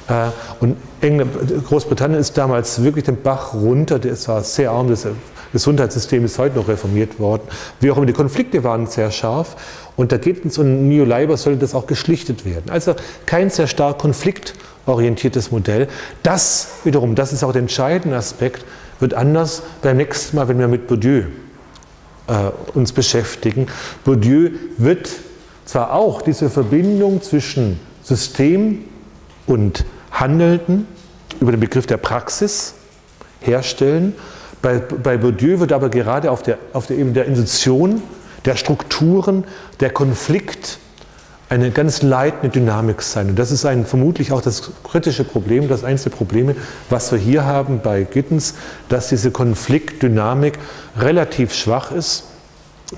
[SPEAKER 1] Äh, und England, Großbritannien ist damals wirklich den Bach runter. Es war sehr arm. Das Gesundheitssystem ist heute noch reformiert worden. Wie auch immer, die Konflikte waren sehr scharf. Und da geht es um New Labour, sollte das auch geschlichtet werden. Also kein sehr stark konfliktorientiertes Modell. Das wiederum, das ist auch der entscheidende Aspekt, wird anders beim nächsten Mal, wenn wir mit Bourdieu äh, uns beschäftigen. Bourdieu wird zwar auch diese Verbindung zwischen System und Handelnden über den Begriff der Praxis herstellen. Bei, bei Bourdieu wird aber gerade auf der, auf der Ebene der Institution, der Strukturen, der Konflikt eine ganz leitende Dynamik sein. Und das ist ein, vermutlich auch das kritische Problem, das eines der Probleme, was wir hier haben bei Gittens, dass diese Konfliktdynamik relativ schwach ist.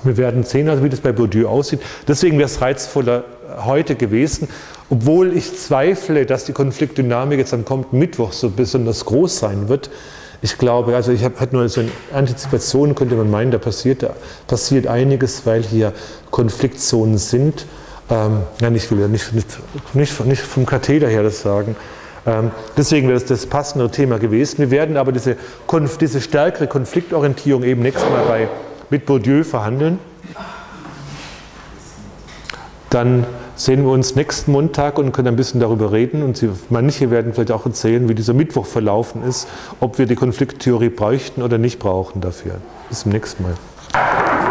[SPEAKER 1] Wir werden sehen, also wie das bei Bourdieu aussieht. Deswegen wäre es reizvoller heute gewesen, obwohl ich zweifle, dass die Konfliktdynamik jetzt am kommenden Mittwoch so besonders groß sein wird. Ich glaube, also ich habe halt nur so eine Antizipation, könnte man meinen, da passiert, da passiert einiges, weil hier Konfliktzonen sind. Ähm, nein, ich will ja nicht, nicht, nicht, vom Katheter her das sagen. Ähm, deswegen wäre das das passende Thema gewesen. Wir werden aber diese, diese stärkere Konfliktorientierung eben nächstes Mal bei, mit Bourdieu verhandeln. Dann sehen wir uns nächsten Montag und können ein bisschen darüber reden. Und Sie, manche werden vielleicht auch erzählen, wie dieser Mittwoch verlaufen ist, ob wir die Konflikttheorie bräuchten oder nicht brauchen dafür. Bis zum nächsten Mal.